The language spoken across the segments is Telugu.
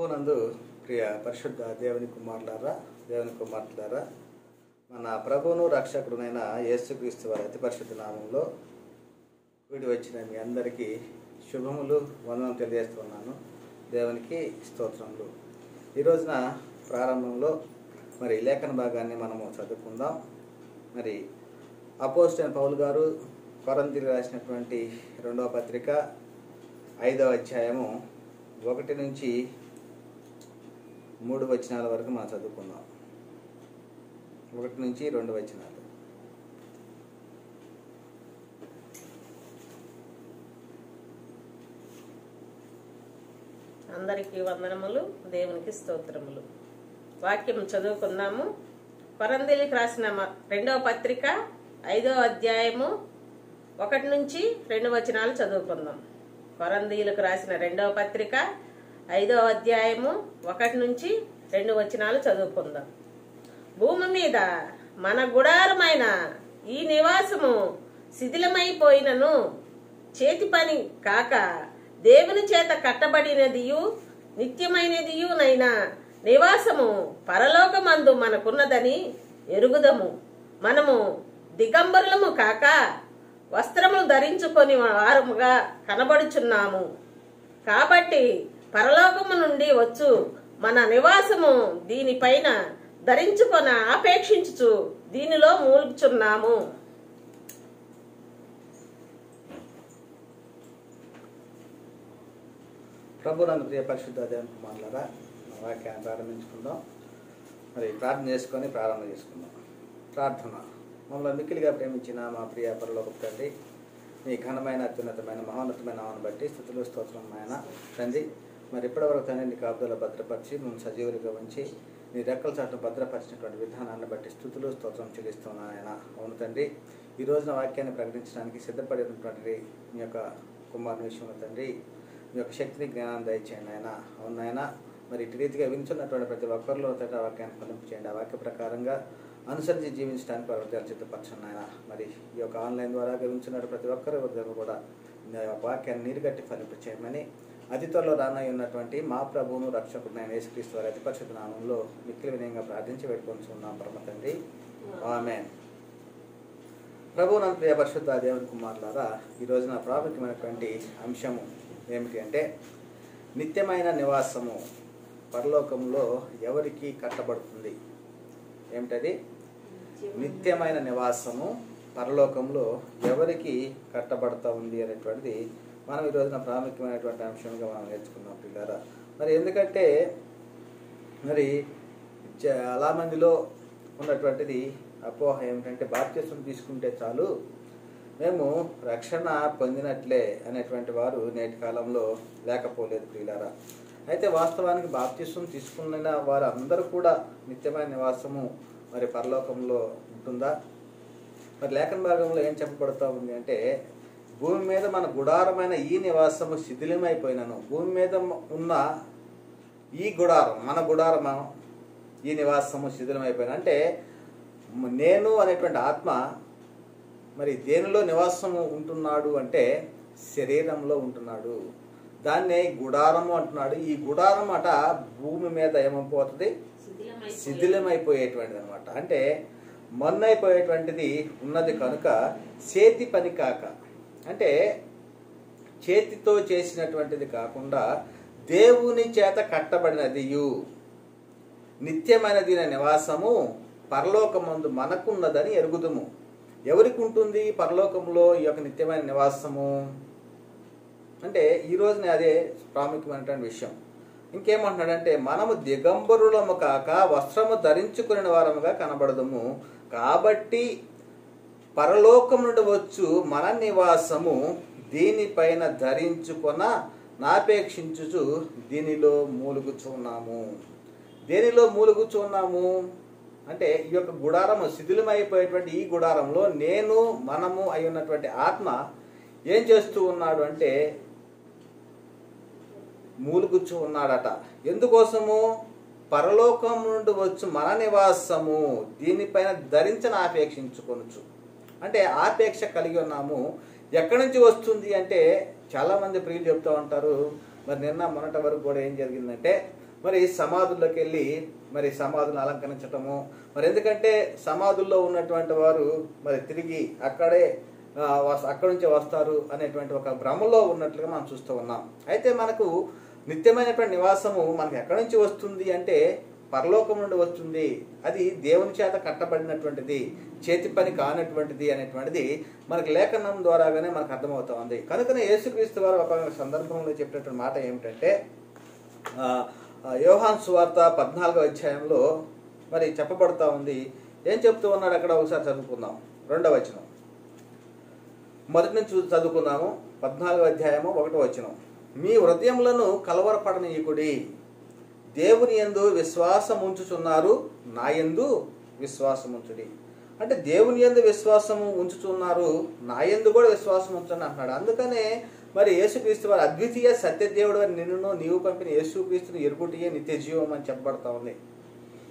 ప్రభునందు ప్రియ పరిశుద్ధ దేవుని కుమారులారా దేవుని కుమార్తెలారా మన ప్రభువును రక్షకుడునైన యేసుక్రీస్తు వారి అతి పరిశుద్ధ నామంలో వీడి వచ్చిన మీ అందరికీ శుభములు వందనం తెలియజేస్తున్నాను. దేవునికి స్తోత్రములు. ఈ రోజున ప్రారంభంలో మరి లేఖన భాగాన్ని మనము చదువుకుందాం. మరి అపోస్టైన్ పౌల్ గారు కొరంతికి రాసినటువంటి రెండవ పత్రిక ఐదవ అధ్యాయము ఒకటి నుంచి మూడు వచనాల వరకు మనం చదువుకుందాం ఒకటి నుంచి రెండు వచనాలు. అందరికీ వందనములు దేవునికి స్తోత్రములు. వాక్యం చదువుకుందాము. కొరందీలికి రాసిన రెండవ పత్రిక ఐదవ అధ్యాయము ఒకటి నుంచి రెండు వచనాలు చదువుకుందాం. కొరందీలకు రాసిన రెండవ పత్రిక ఐదవ అధ్యాయము ఒకటి నుంచి రెండు వచనాలు చదువుకుందాం. భూమి మీద మన గుడారమైన ఈ నివాసము శిథిలమైపోయినను చేతి పని కాక దేవుని చేత కట్టబడినదియు నిత్యమైనదియునైనా నివాసము పరలోకమందు మనకున్నదని ఎరుగుదము. మనము దిగంబరులము కాక వస్త్రములు ధరించుకొని వారముగా కనబడుచున్నాము. కాబట్టి పరలోకము నుండి వచ్చు. మన నివాసము దీనిపైన ధరించుకొన ఆపేక్షించుచు దీనిలో మూలుగుచున్నాము. ప్రభునందు ప్రియ పరిశుద్ధ దేవుని కుమారులారా మా వాక్యాన్ని ప్రారంభించుకుందాం. మరి ప్రార్థన చేసుకొని ప్రారంభం చేసుకుందాం. ప్రార్థన. మమ్మల్ని మిక్కిలిగా ప్రేమించిన మా ప్రియ పరలోక తండ్రి మీ ఘనమైన అత్యున్నతమైన మహోన్నతమైన నామను బట్టి స్థుతులు స్తోత్రం ఆయన తండ్రి మరి ఇప్పటివరకు తండ్రి నీ కాపుదల భద్రపరిచి నువ్వు సజీవులుగా ఉంచి నీ రెక్కల చాటు భద్రపరిచినటువంటి విధానాన్ని బట్టి స్థుతులు స్తోత్రం చెల్లిస్తున్నాను ఆయన అవును తండ్రి. ఈ రోజున వాక్యాన్ని ప్రకటించడానికి సిద్ధపడినటువంటి మీ యొక్క కుమారుని విషయంలో తండ్రి. మీ యొక్క శక్తిని జ్ఞానాన్ని దయచేయండి ఆయన. అవును మరి ఇటు రీతిగా వింటున్నటువంటి ప్రతి ఒక్కరిలో తట వాక్యాన్ని ఫలింపు చేయండి. ఆ వాక్య ప్రకారంగా అనుసరించి జీవించడానికి ప్రవర్తన సిద్ధపరచండి ఆయన మరి ఈ యొక్క ఆన్లైన్ ద్వారా వింటున్న ప్రతి ఒక్కరి వద్ద కూడా మీ యొక్క వాక్యాన్ని నీరుగట్టి ఫలింపు చేయమని అతి త్వరలో రానై ఉన్నటువంటి మా ప్రభువును రక్షకుడు నేను యేసుక్రీస్తు వారి అతి పరిశుద్ధ నామంలో మిక్కిలి వినయంగా ప్రార్థించి పెట్టుకుంటున్నాం పరమ తండ్రి. ఆమె ప్రభు నన్ను ప్రియ పరిశుద్ధ దేవుని కుమారులారా ఈ రోజున ప్రాముఖ్యమైనటువంటి అంశము ఏమిటి అంటే నిత్యమైన నివాసము పరలోకంలో ఎవరికి కట్టబడుతుంది? ఏమిటది? నిత్యమైన నివాసము పరలోకంలో ఎవరికి కట్టబడతా ఉంది అనేటువంటిది మనం ఈ రోజున ప్రాముఖ్యమైనటువంటి అంశంగా మనం నేర్చుకున్నాం పిల్లరా. మరి ఎందుకంటే మరి చాలా మందిలో ఉన్నటువంటిది అపోహ ఏమిటంటే బాప్తిసం తీసుకుంటే చాలు మేము రక్షణ పొందినట్లే అనేటువంటి వారు నేటి కాలంలో లేకపోలేదు ప్రియులారా అయితే వాస్తవానికి బాప్తిసం తీసుకున్న వారు అందరూ కూడా నిత్యమైన నివాసము మరి పరలోకంలో ఉంటుందా? మరి లేఖన భాగంలో ఏం చెప్పబడతా ఉంది అంటే భూమి మీద మన గుడారమైన ఈ నివాసము శిథిలమైపోయినను. భూమి మీద ఉన్న ఈ గుడారం మన గుడారం ఈ నివాసము శిథిలమైపోయిన. అంటే నేను అనేటువంటి ఆత్మ మరి దేనిలో నివాసము ఉంటున్నాడు అంటే శరీరంలో ఉంటున్నాడు. దాన్నే గుడారము అంటున్నాడు. ఈ గుడారం అట భూమి మీద ఏమైపోతుంది? శిథిలమైపోయేటువంటిది అనమాట అంటే మొన్నైపోయేటువంటిది ఉన్నది కనుక చేతి పని కాక. అంటే చేతితో చేసినటువంటిది కాకుండా దేవుని చేత కట్టబడినదియు నిత్యమైన నివాసము పరలోకమందు మనకున్నదని ఎరుగుదుము. ఎవరికి ఉంటుంది పరలోకంలో ఈ యొక్క నిత్యమైన నివాసము? అంటే ఈ రోజున అదే ప్రాముఖ్యమైనటువంటి విషయం. ఇంకేమంటున్నాడంటే మనము దిగంబరులము కాక వస్త్రము ధరించుకుని వారముగా కనబడదము. కాబట్టి పరలోకం నుండి వచ్చు మన నివాసము దీనిపైన ధరించుకొన నాపేక్షించుచు దీనిలో మూలుగుచున్నాము దేనిలో మూలుగుచున్నాము అంటే ఈ యొక్క గుడారము శిథిలమైపోయేటువంటి ఈ గుడారంలో నేను మనము అయి ఉన్నటువంటి ఆత్మ ఏం చేస్తూ ఉన్నాడు అంటే మూలుగుచ్చు ఉన్నాడట. ఎందుకోసము? పరలోకం నుండి వచ్చు మన నివాసము దీనిపైన ధరించని ఆపేక్షించుకొనచ్చు అంటే ఆపేక్ష కలిగి ఉన్నాము. ఎక్కడి నుంచి వస్తుంది అంటే చాలామంది ప్రియులు చెప్తూ ఉంటారు మరి నిన్న మొన్నటి వరకు కూడా ఏం జరిగిందంటే మరి సమాధుల్లోకి వెళ్ళి మరి సమాధులను అలంకరించటము మరి ఎందుకంటే సమాధుల్లో ఉన్నటువంటి వారు మరి తిరిగి అక్కడే అక్కడి నుంచి వస్తారు అనేటువంటి ఒక భ్రమలో ఉన్నట్లుగా మనం చూస్తూ ఉన్నాం. అయితే మనకు నిత్యమైనటువంటి నివాసము మనకు ఎక్కడి నుంచి వస్తుంది అంటే పరలోకం నుండి వస్తుంది. అది దేవుని చేత కట్టబడినటువంటిది చేతి పని కానటువంటిది అనేటువంటిది మనకి లేఖనం ద్వారాగానే మనకు అర్థమవుతోంది కనుకనే యేసుక్రీస్తు వారు ఒక సందర్భంలో చెప్పినటువంటి మాట ఏమిటంటే యోహాన్ సువార్త పద్నాలుగో అధ్యాయంలో మరి చెప్పబడుతూ ఉంది. ఏం చెప్తూ ఉన్నాడు? అక్కడ ఒకసారి చదువుకుందాం. రెండవ వచనం. మొదటి నుంచి చూ- చదువుకుందాము. పద్నాలుగో అధ్యాయము ఒకటో వచనం. మీ హృదయములను కలవరపడనీయకుడి దేవుని యందు విశ్వాసం ఉంచుచున్నారు నా యందు విశ్వాసం ఉంచుడి అంటే దేవుని యందు విశ్వాసము ఉంచుతున్నారు నా యందు కూడా విశ్వాసం ఉంచండి అంటున్నాడు. అందుకనే మరి యేసుక్రీస్తు వారు అద్వితీయ సత్యదేవుడు అని నిన్ను నీవు పంపిన యేసుక్రీస్తుని ఎరుగుటియే నిత్య జీవం అని చెప్పబడతా ఉంది.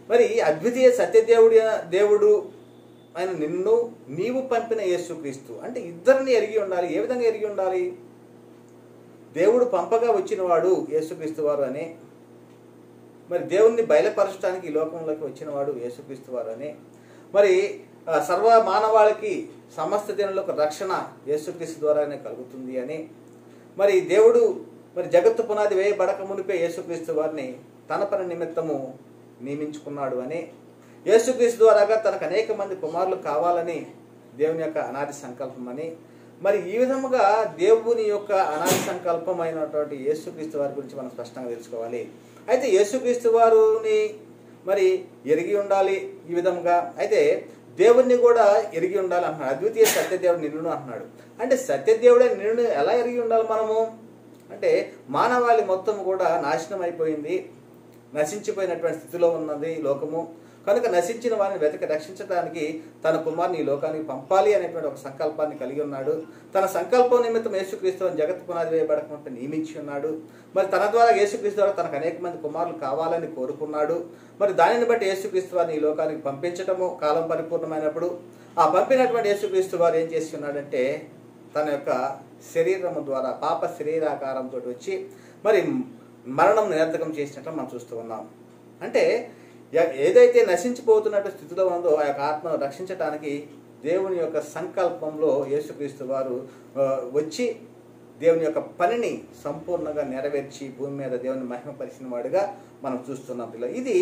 మరి అద్వితీయ సత్యదేవుడి దేవుడు ఆయన నిన్ను నీవు పంపిన యేసుక్రీస్తు అంటే ఇద్దరిని ఎరిగి ఉండాలి. ఏ విధంగా ఎరిగి ఉండాలి? దేవుడు పంపగా వచ్చినవాడు యేసుక్రీస్తు వారు అని మరి దేవుణ్ణి బయలుపరచడానికి ఈ లోకంలోకి వచ్చినవాడు యేసుక్రీస్తు వారు అని మరి సర్వ మానవాళికి సమస్త జనులకు రక్షణ యేసుక్రీస్తు ద్వారానే కలుగుతుంది అని. మరి దేవుడు మరి జగత్తు పునాది వేయబడక మునిపే యేసుక్రీస్తు వారిని తన పని నిమిత్తము నియమించుకున్నాడు అని. యేసుక్రీస్తు ద్వారాగా తనకు అనేక మంది కుమారులు కావాలని దేవుని యొక్క అనాది సంకల్పం అని మరి ఈ విధముగా దేవుని యొక్క అనాది సంకల్పమైనటువంటి యేసుక్రీస్తు వారి గురించి మనం స్పష్టంగా తెలుసుకోవాలి. అయితే యేసుక్రీస్తు వారిని మరి ఎరిగి ఉండాలి ఈ విధముగా. అయితే దేవుణ్ణి కూడా ఎరిగి ఉండాలి అంటున్నాడు. అద్వితీయ సత్యదేవుడు నిన్ను అంటున్నాడు. అంటే సత్యదేవుడే నిన్ను ఎలా ఎరిగి ఉండాలి మనము? అంటే మానవాళి మొత్తం కూడా నాశనం అయిపోయింది నశించిపోయినటువంటి స్థితిలో ఉన్నది ఈ లోకము. కనుక నశించిన వారిని వెతక రక్షించడానికి తన కుమార్ని ఈ లోకానికి పంపాలి అనేటువంటి ఒక సంకల్పాన్ని కలిగి ఉన్నాడు. తన సంకల్పం నిమిత్తం యేసుక్రీస్తు జగత్ పునాది వేయబడకుండా నియమించి ఉన్నాడు. మరి తన ద్వారా యేసుక్రీస్తు ద్వారా తనకు అనేక మంది కుమారులు కావాలని కోరుకున్నాడు. మరి దానిని బట్టి యేసుక్రీస్తు వారిని ఈ లోకానికి పంపించటము కాలం పరిపూర్ణమైనప్పుడు. ఆ పంపినటువంటి యేసుక్రీస్తు వారు ఏం చేసి ఉన్నాడంటే తన యొక్క శరీరము ద్వారా పాప శరీరాకారంతో వచ్చి మరి మరణం నిరర్థకం చేసినట్లు మనం చూస్తూ ఉన్నాం. అంటే ఏదైతే నశించిపోతున్నట్టు స్థితిలో ఉందో ఆ యొక్క ఆత్మను రక్షించడానికి దేవుని యొక్క సంకల్పంలో యేసుక్రీస్తు వారు వచ్చి దేవుని యొక్క పనిని సంపూర్ణంగా నెరవేర్చి భూమి మీద దేవుని మహిమపరిచిన వాడుగా మనం చూస్తున్నాం పిల్లలు ఇది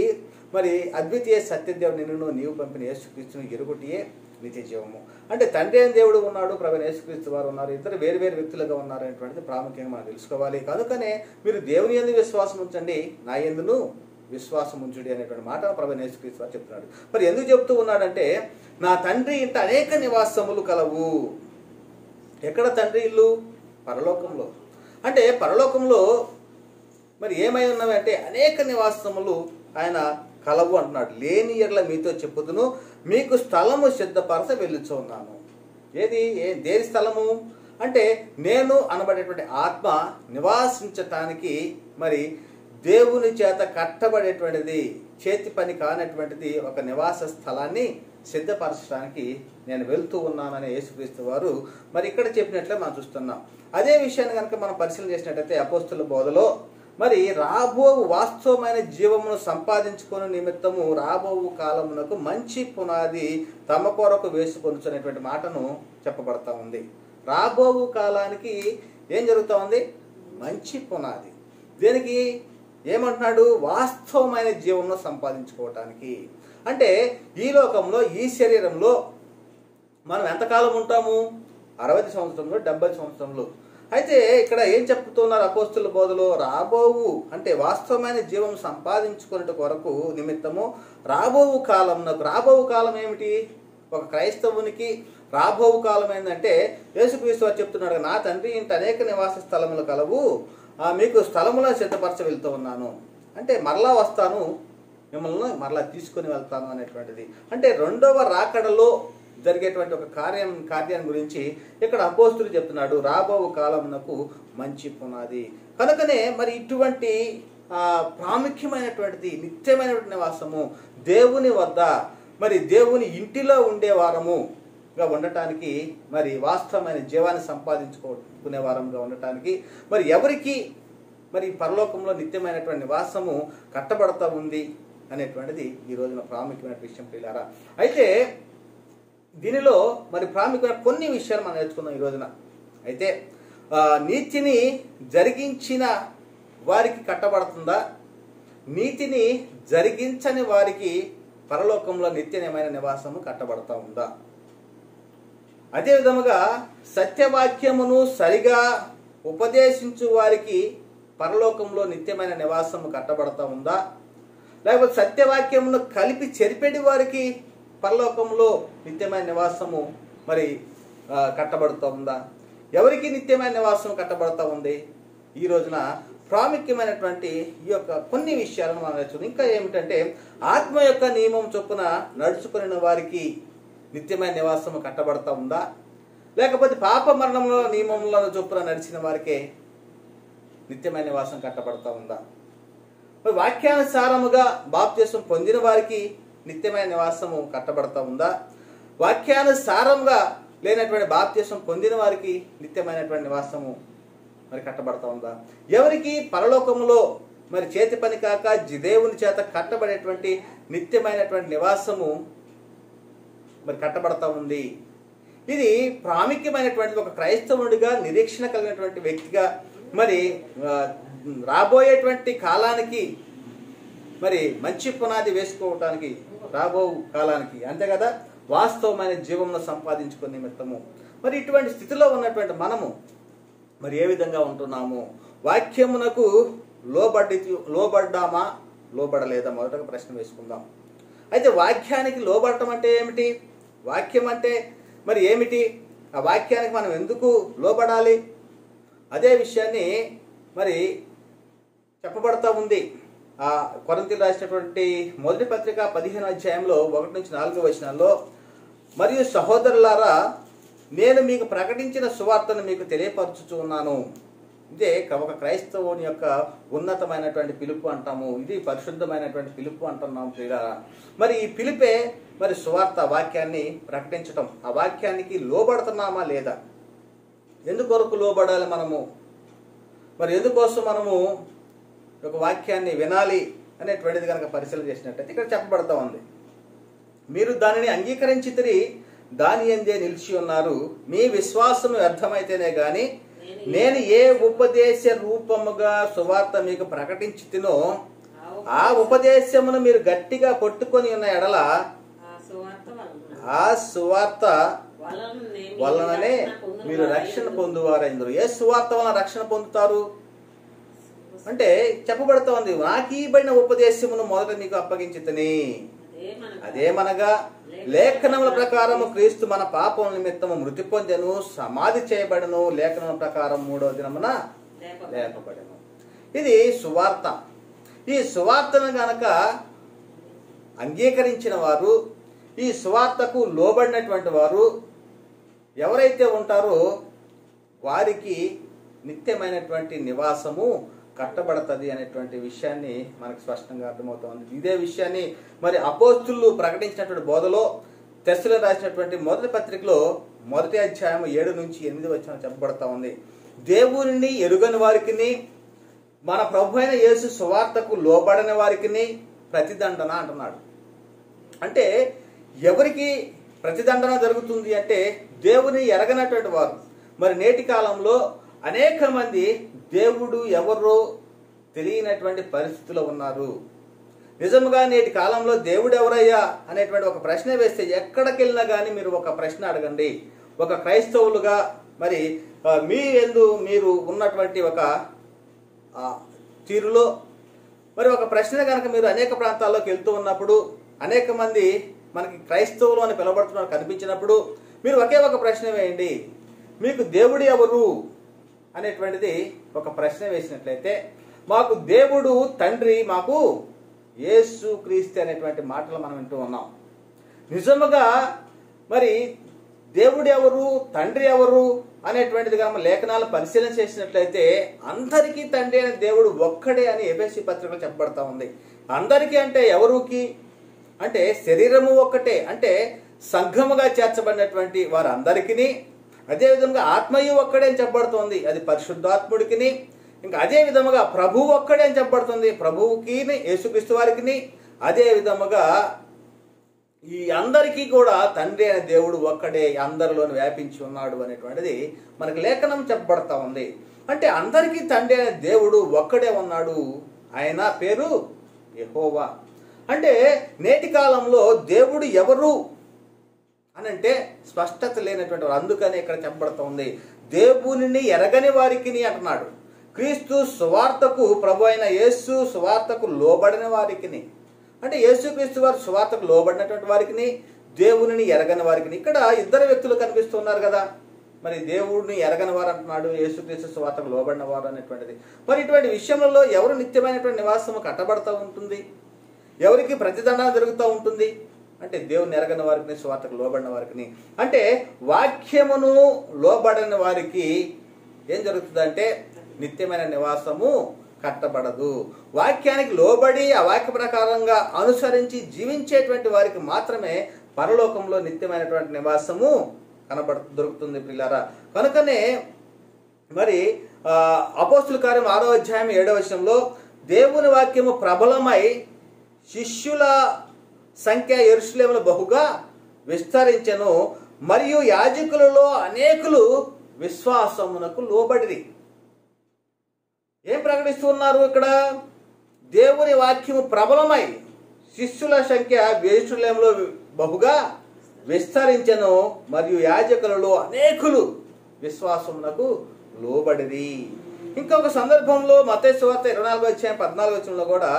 మరి అద్వితీయ సత్యదేవుని నిన్ను నీవు పంపిన యేసుక్రీస్తుని ఎరుగుటియే నిత్య జీవము. అంటే తండ్రి అయిన దేవుడు ఉన్నాడు ప్రభు యేసుక్రీస్తు వారు ఉన్నారు ఇద్దరు వేరు వేరు వ్యక్తులుగా ఉన్నారు అనేటువంటిది ప్రాముఖ్యంగా మనం తెలుసుకోవాలి. కనుకనే మీరు దేవుని ఎందు విశ్వాసం ఉంచండి నా ఎందును? విశ్వాసం ఉంచుడి అనేటువంటి మాట ప్రభు నేసుక్రీస్తు చెప్తున్నాడు. మరి ఎందుకు చెప్తూ ఉన్నాడంటే నా తండ్రి ఇంట అనేక నివాసములు కలవు. ఎక్కడ తండ్రి ఇల్లు? పరలోకంలో. అంటే పరలోకంలో మరి ఏమై ఉన్నవి అంటే అనేక నివాసములు ఆయన కలవు అంటున్నాడు. లేని ఎడ్ల మీతో చెప్పుదును మీకు స్థలము సిద్ధపరచ వెళ్ళుచున్నాను ఏది? ఏ దేని స్థలము? అంటే నేను అనబడేటువంటి ఆత్మ నివాసించటానికి మరి దేవుని చేత కట్టబడేటువంటిది చేతి పని కానటువంటిది ఒక నివాస స్థలాన్ని సిద్ధపరచడానికి నేను వెళ్తూ ఉన్నానని యేసుక్రీస్తు వారు మరి ఇక్కడ చెప్పినట్లే మనం చూస్తున్నాం. అదే విషయాన్ని కనుక మనం పరిశీలన చేసినట్టయితే అపోస్తుల బోధలో మరి రాబో వాస్తవమైన జీవమును సంపాదించుకుని నిమిత్తము రాబో కాలమునకు మంచి పునాది తమ కొరకు వేసుకొనుచునేటువంటి మాటను చెప్పబడతా ఉంది. రాబో కాలానికి ఏం జరుగుతూ ఉంది? మంచి పునాది. దీనికి ఏమంటున్నాడు? వాస్తవమైన జీవనం సంపాదించుకోవటానికి. అంటే ఈ లోకంలో ఈ శరీరంలో మనం ఎంతకాలం ఉంటాము? అరవై సంవత్సరంలో డెబ్బై సంవత్సరంలో అయితే ఇక్కడ ఏం చెప్తున్నారు అపోస్తుల బోధలో? రాబోవు అంటే వాస్తవమైన జీవం సంపాదించుకునే కొరకు నిమిత్తము రాబోవు కాలం రాబోవు కాలం ఏమిటి? ఒక క్రైస్తవునికి రాబోవు కాలం ఏంటంటే యేసుక్రీస్తు వారు చెప్తున్నాడు నా తండ్రి ఇంటి అనేక నివాస స్థలములు కలవు. మీకు స్థలములను సిద్ధపరచ వెళ్తూ ఉన్నాను. అంటే మరలా వస్తాను మిమ్మల్ని మరలా తీసుకొని వెళ్తాను అనేటువంటిది. అంటే రెండవ రాకడలో జరిగేటువంటి ఒక కార్యం కార్యాన్ని గురించి ఇక్కడ అపోస్తులు చెప్తున్నాడు. రాబో కాలమునకు మంచి పునాది. కనుకనే మరి ఇటువంటి ప్రాముఖ్యమైనటువంటిది నిత్యమైనటువంటి నివాసము దేవుని వద్ద మరి దేవుని ఇంటిలో ఉండే గా ఉండటానికి మరి వాస్తవమైన జీవాన్ని సంపాదించుకునే వారంగా ఉండటానికి మరి ఎవరికి మరి పరలోకంలో నిత్యమైనటువంటి నివాసము కట్టబడతా ఉంది అనేటువంటిది ఈ రోజున ప్రాముఖ్యమైన విషయం పిల్లారా అయితే దీనిలో మరి ప్రాముఖ్యమైన కొన్ని విషయాలు మనం నేర్చుకుందాం ఈ రోజున. అయితే నీతిని జరిగించిన వారికి కట్టబడుతుందా? నీతిని జరిగించని వారికి పరలోకంలో నిత్యమైన నివాసము కట్టబడతా ఉందా? అదే విధముగా సత్యవాక్యమును సరిగా ఉపదేశించు వారికి పరలోకంలో నిత్యమైన నివాసము కట్టబడతా ఉందా? లేకపోతే సత్యవాక్యమును కలిపి చెరిపెడి వారికి పరలోకంలో నిత్యమైన నివాసము మరి కట్టబడుతూ ఉందా? ఎవరికి నిత్యమైన నివాసం కట్టబడతా ఉంది? ఈ రోజున ప్రాముఖ్యమైనటువంటి ఈ యొక్క కొన్ని విషయాలను మనం నేర్చుకుంది. ఇంకా ఏమిటంటే ఆత్మ యొక్క నియమం చొప్పున నడుచుకుని వారికి నిత్యమైన నివాసము కట్టబడతా ఉందా? లేకపోతే పాప మరణంలో నియమంలో చొప్పున నడిచిన వారికే నిత్యమైన నివాసం కట్టబడతా ఉందా? మరి వాక్యానుసారముగా బాప్త్యసం పొందిన వారికి నిత్యమైన నివాసము కట్టబడతా ఉందా? వాక్యానుసారంగా లేనటువంటి బాప్త్యసం పొందిన వారికి నిత్యమైనటువంటి నివాసము మరి కట్టబడతా ఉందా? ఎవరికి? పరలోకములో మరి చేతి పని కాక జి- దేవుని చేత కట్టబడేటువంటి నిత్యమైనటువంటి నివాసము మరి కట్టబడతా ఉంది. ఇది ప్రాముఖ్యమైనటువంటి ఒక క్రైస్తవుడిగా నిరీక్షణ కలిగినటువంటి వ్యక్తిగా మరి రాబోయేటువంటి కాలానికి మరి మంచి పునాది వేసుకోవటానికి రాబో కాలానికి అంతే కదా? వాస్తవమైన జీవంను సంపాదించుకునే నిమిత్తము. మరి ఇటువంటి స్థితిలో ఉన్నటువంటి మనము మరి ఏ విధంగా ఉంటున్నాము? వాక్యమునకు లోబడి లోబడ్డామా? లోబడలేదా? మొదటగా ప్రశ్న వేసుకుందాం. అయితే వాక్యానికి లోబడటం అంటే ఏమిటి? వాక్యం అంటే మరి ఏమిటి? ఆ వాక్యానికి మనం ఎందుకు లోబడాలి? అదే విషయాన్ని మరి చెప్పబడతా ఉంది. ఆ కొరంతిలు రాసినటువంటి మొదటి పత్రిక పదిహేను అధ్యాయంలో ఒకటి నుంచి నాలుగో వచనాల్లో మరియు సహోదరులారా నేను మీకు ప్రకటించిన సువార్తను మీకు తెలియపరచుచున్నాను. ఇదే ఒక క్రైస్తవుని యొక్క ఉన్నతమైనటువంటి పిలుపు అంటాము. ఇది పరిశుద్ధమైనటువంటి పిలుపు అంటున్నాము ప్రియులారా. మరి ఈ పిలిపే మరి సువార్త వాక్యాన్ని ప్రకటించటం ఆ వాక్యానికి లోబడుతున్నామా లేదా? ఎందుకొరకు లోబడాలి మనము? మరి ఎందుకోసం మనము ఒక వాక్యాన్ని వినాలి అనేటువంటిది కనుక పరిశీలన చేసినట్టయితే ఇక్కడ చెప్పబడతా ఉంది. మీరు దానిని అంగీకరించి తిరిగి దాని ఎందే నిలిచి ఉన్నారు. మీ విశ్వాసం వ్యర్థమైతేనే కానీ నేను ఏ ఉపదేశ రూపముగా సువార్త మీకు ప్రకటించి తినో ఆ ఉపదేశమును మీరు గట్టిగా పట్టుకొని ఉన్న ఎడల ఆ సువార్త వలననే మీరు రక్షణ. పొందువారైందరు ఏ సువార్త వలన రక్షణ పొందుతారు? అంటే చెప్పబడుతూ ఉంది నాకు ఈబడిన ఉపదేశమును మొదట నీకు అప్పగించితని. అదేమనగా లేఖనముల ప్రకారము క్రీస్తు మన పాపం నిమిత్తము మృతి పొందెను సమాధి చేయబడను. లేఖనముల ప్రకారం మూడవ దినమున. లేపబడెను. ఇది సువార్త. ఈ సువార్తను గనక అంగీకరించిన వారు ఈ సువార్తకు లోబడినటువంటి వారు ఎవరైతే ఉంటారో వారికి నిత్యమైనటువంటి నివాసము కట్టబడుతుంది అనేటువంటి విషయాన్ని మనకు స్పష్టంగా అర్థమవుతోంది. ఇదే విషయాన్ని మరి అపోస్తులు ప్రకటించినటువంటి బోధలో తెస్సులో రాసినటువంటి మొదటి పత్రికలో మొదటి అధ్యాయం ఏడు నుంచి ఎనిమిది వచ్చిన చెప్పబడతా ఉంది. దేవుని ఎరుగని వారికి మన ప్రభు అయిన యేసు సువార్తకు లోబడని వారికి ప్రతిదండన అంటున్నాడు. అంటే ఎవరికి ప్రతిదండన జరుగుతుంది అంటే దేవుని ఎరగనటువంటి వారు. మరి నేటి కాలంలో అనేక మంది దేవుడు ఎవరో తెలియనటువంటి పరిస్థితిలో ఉన్నారు. నిజముగా నేటి కాలంలో దేవుడు ఎవరయ్యా అనేటువంటి ఒక ప్రశ్న వేస్తే ఎక్కడికి వెళ్ళినా కానీ మీరు ఒక ప్రశ్న అడగండి. ఒక క్రైస్తవులుగా మరి మీ ఎందు మీరు ఉన్నటువంటి ఒక తీరులో మరి ఒక ప్రశ్న కనుక మీరు అనేక ప్రాంతాల్లోకి వెళ్తూ ఉన్నప్పుడు అనేక మంది మనకి క్రైస్తవులు అని పిలవబడుతున్నారు కనిపించినప్పుడు మీరు ఒకే ఒక ప్రశ్న వేయండి. మీకు దేవుడు ఎవరు? అనేటువంటిది ఒక ప్రశ్న వేసినట్లయితే మాకు దేవుడు తండ్రి మాకు యేసు క్రీస్తు అనేటువంటి మాటలు మనం వింటూ ఉన్నాం. నిజముగా మరి దేవుడు ఎవరు తండ్రి ఎవరు అనేటువంటిది కనుక లేఖనాలు పరిశీలన చేసినట్లయితే అందరికీ తండ్రి అనే దేవుడు ఒక్కడే అని ఏబిసి పత్రికలో చెప్పబడతా ఉంది. అందరికీ అంటే ఎవరికి? అంటే శరీరము ఒక్కటే. అంటే సంఘముగా చేర్చబడినటువంటి వారందరికీ అదేవిధంగా ఆత్మయు ఒక్కడే అని చెప్పబడుతోంది. అది పరిశుద్ధాత్ముడికిని ఇంకా అదే విధముగా ప్రభువు ఒక్కడే అని చెప్పబడుతుంది. ప్రభువుకి యేసుక్రీస్తు వారికి అదే విధముగా ఈ అందరికీ కూడా తండ్రి అనే దేవుడు ఒక్కడే అందరిలోని వ్యాపించి ఉన్నాడు అనేటువంటిది మనకు లేఖనం చెప్పబడతా ఉంది. అంటే అందరికీ తండ్రి అనే దేవుడు ఒక్కడే ఉన్నాడు. ఆయన పేరు యహోవా. అంటే నేటి కాలంలో దేవుడు ఎవరు? అని అంటే స్పష్టత లేనటువంటి వారు. అందుకని ఇక్కడ చెప్పబడుతోంది దేవునిని ఎరగని వారికి అంటున్నాడు. క్రీస్తు సువార్తకు ప్రభు అయిన యేసు సువార్తకు లోబడిన వారికి అంటే యేసుక్రీస్తు వారు సువార్తకు లోబడినటువంటి వారికి దేవునిని ఎరగని వారికి ఇక్కడ ఇద్దరు వ్యక్తులు కనిపిస్తున్నారు కదా. మరి దేవుడిని ఎరగని వారు అంటున్నాడు యేసుక్రీస్తు సువార్తకు లోబడిన వారు అనేటువంటిది. మరి ఇటువంటి విషయంలో ఎవరు నిత్యమైనటువంటి నివాసము కట్టబడతా ఉంటుంది? ఎవరికి ప్రతిదండన జరుగుతూ ఉంటుంది? అంటే దేవుని ఎరగని వారికి స్వార్థకు లోబడిన వారికి అంటే వాక్యమును లోబడిన వారికి ఏం జరుగుతుందంటే నిత్యమైన నివాసము కట్టబడదు. వాక్యానికి లోబడి ఆ వాక్య ప్రకారంగా అనుసరించి జీవించేటువంటి వారికి మాత్రమే పరలోకంలో నిత్యమైనటువంటి నివాసము కనబడ దొరుకుతుంది పిల్లారా కనుకనే మరి అపోస్తుల కార్యం ఆరో అధ్యాయం ఏడవ వచనంలో దేవుని వాక్యము ప్రబలమై శిష్యుల సంఖ్య ఎరుసలేములు బహుగా విస్తరించెను మరియు యాజకులలో అనేకులు విశ్వాసమునకు లోబడిరి. ఏం ప్రకటిస్తున్నారు ఇక్కడ? దేవుని వాక్యము ప్రబలమై శిష్యుల సంఖ్య వేషులేములో బహుగా విస్తరించెను మరియు యాజకులలో అనేకులు విశ్వాసమునకు లోబడిరి. ఇంకొక సందర్భంలో మత ఇరవై నాలుగు వచ్చిన పద్నాలుగు వచ్చంలో కూడా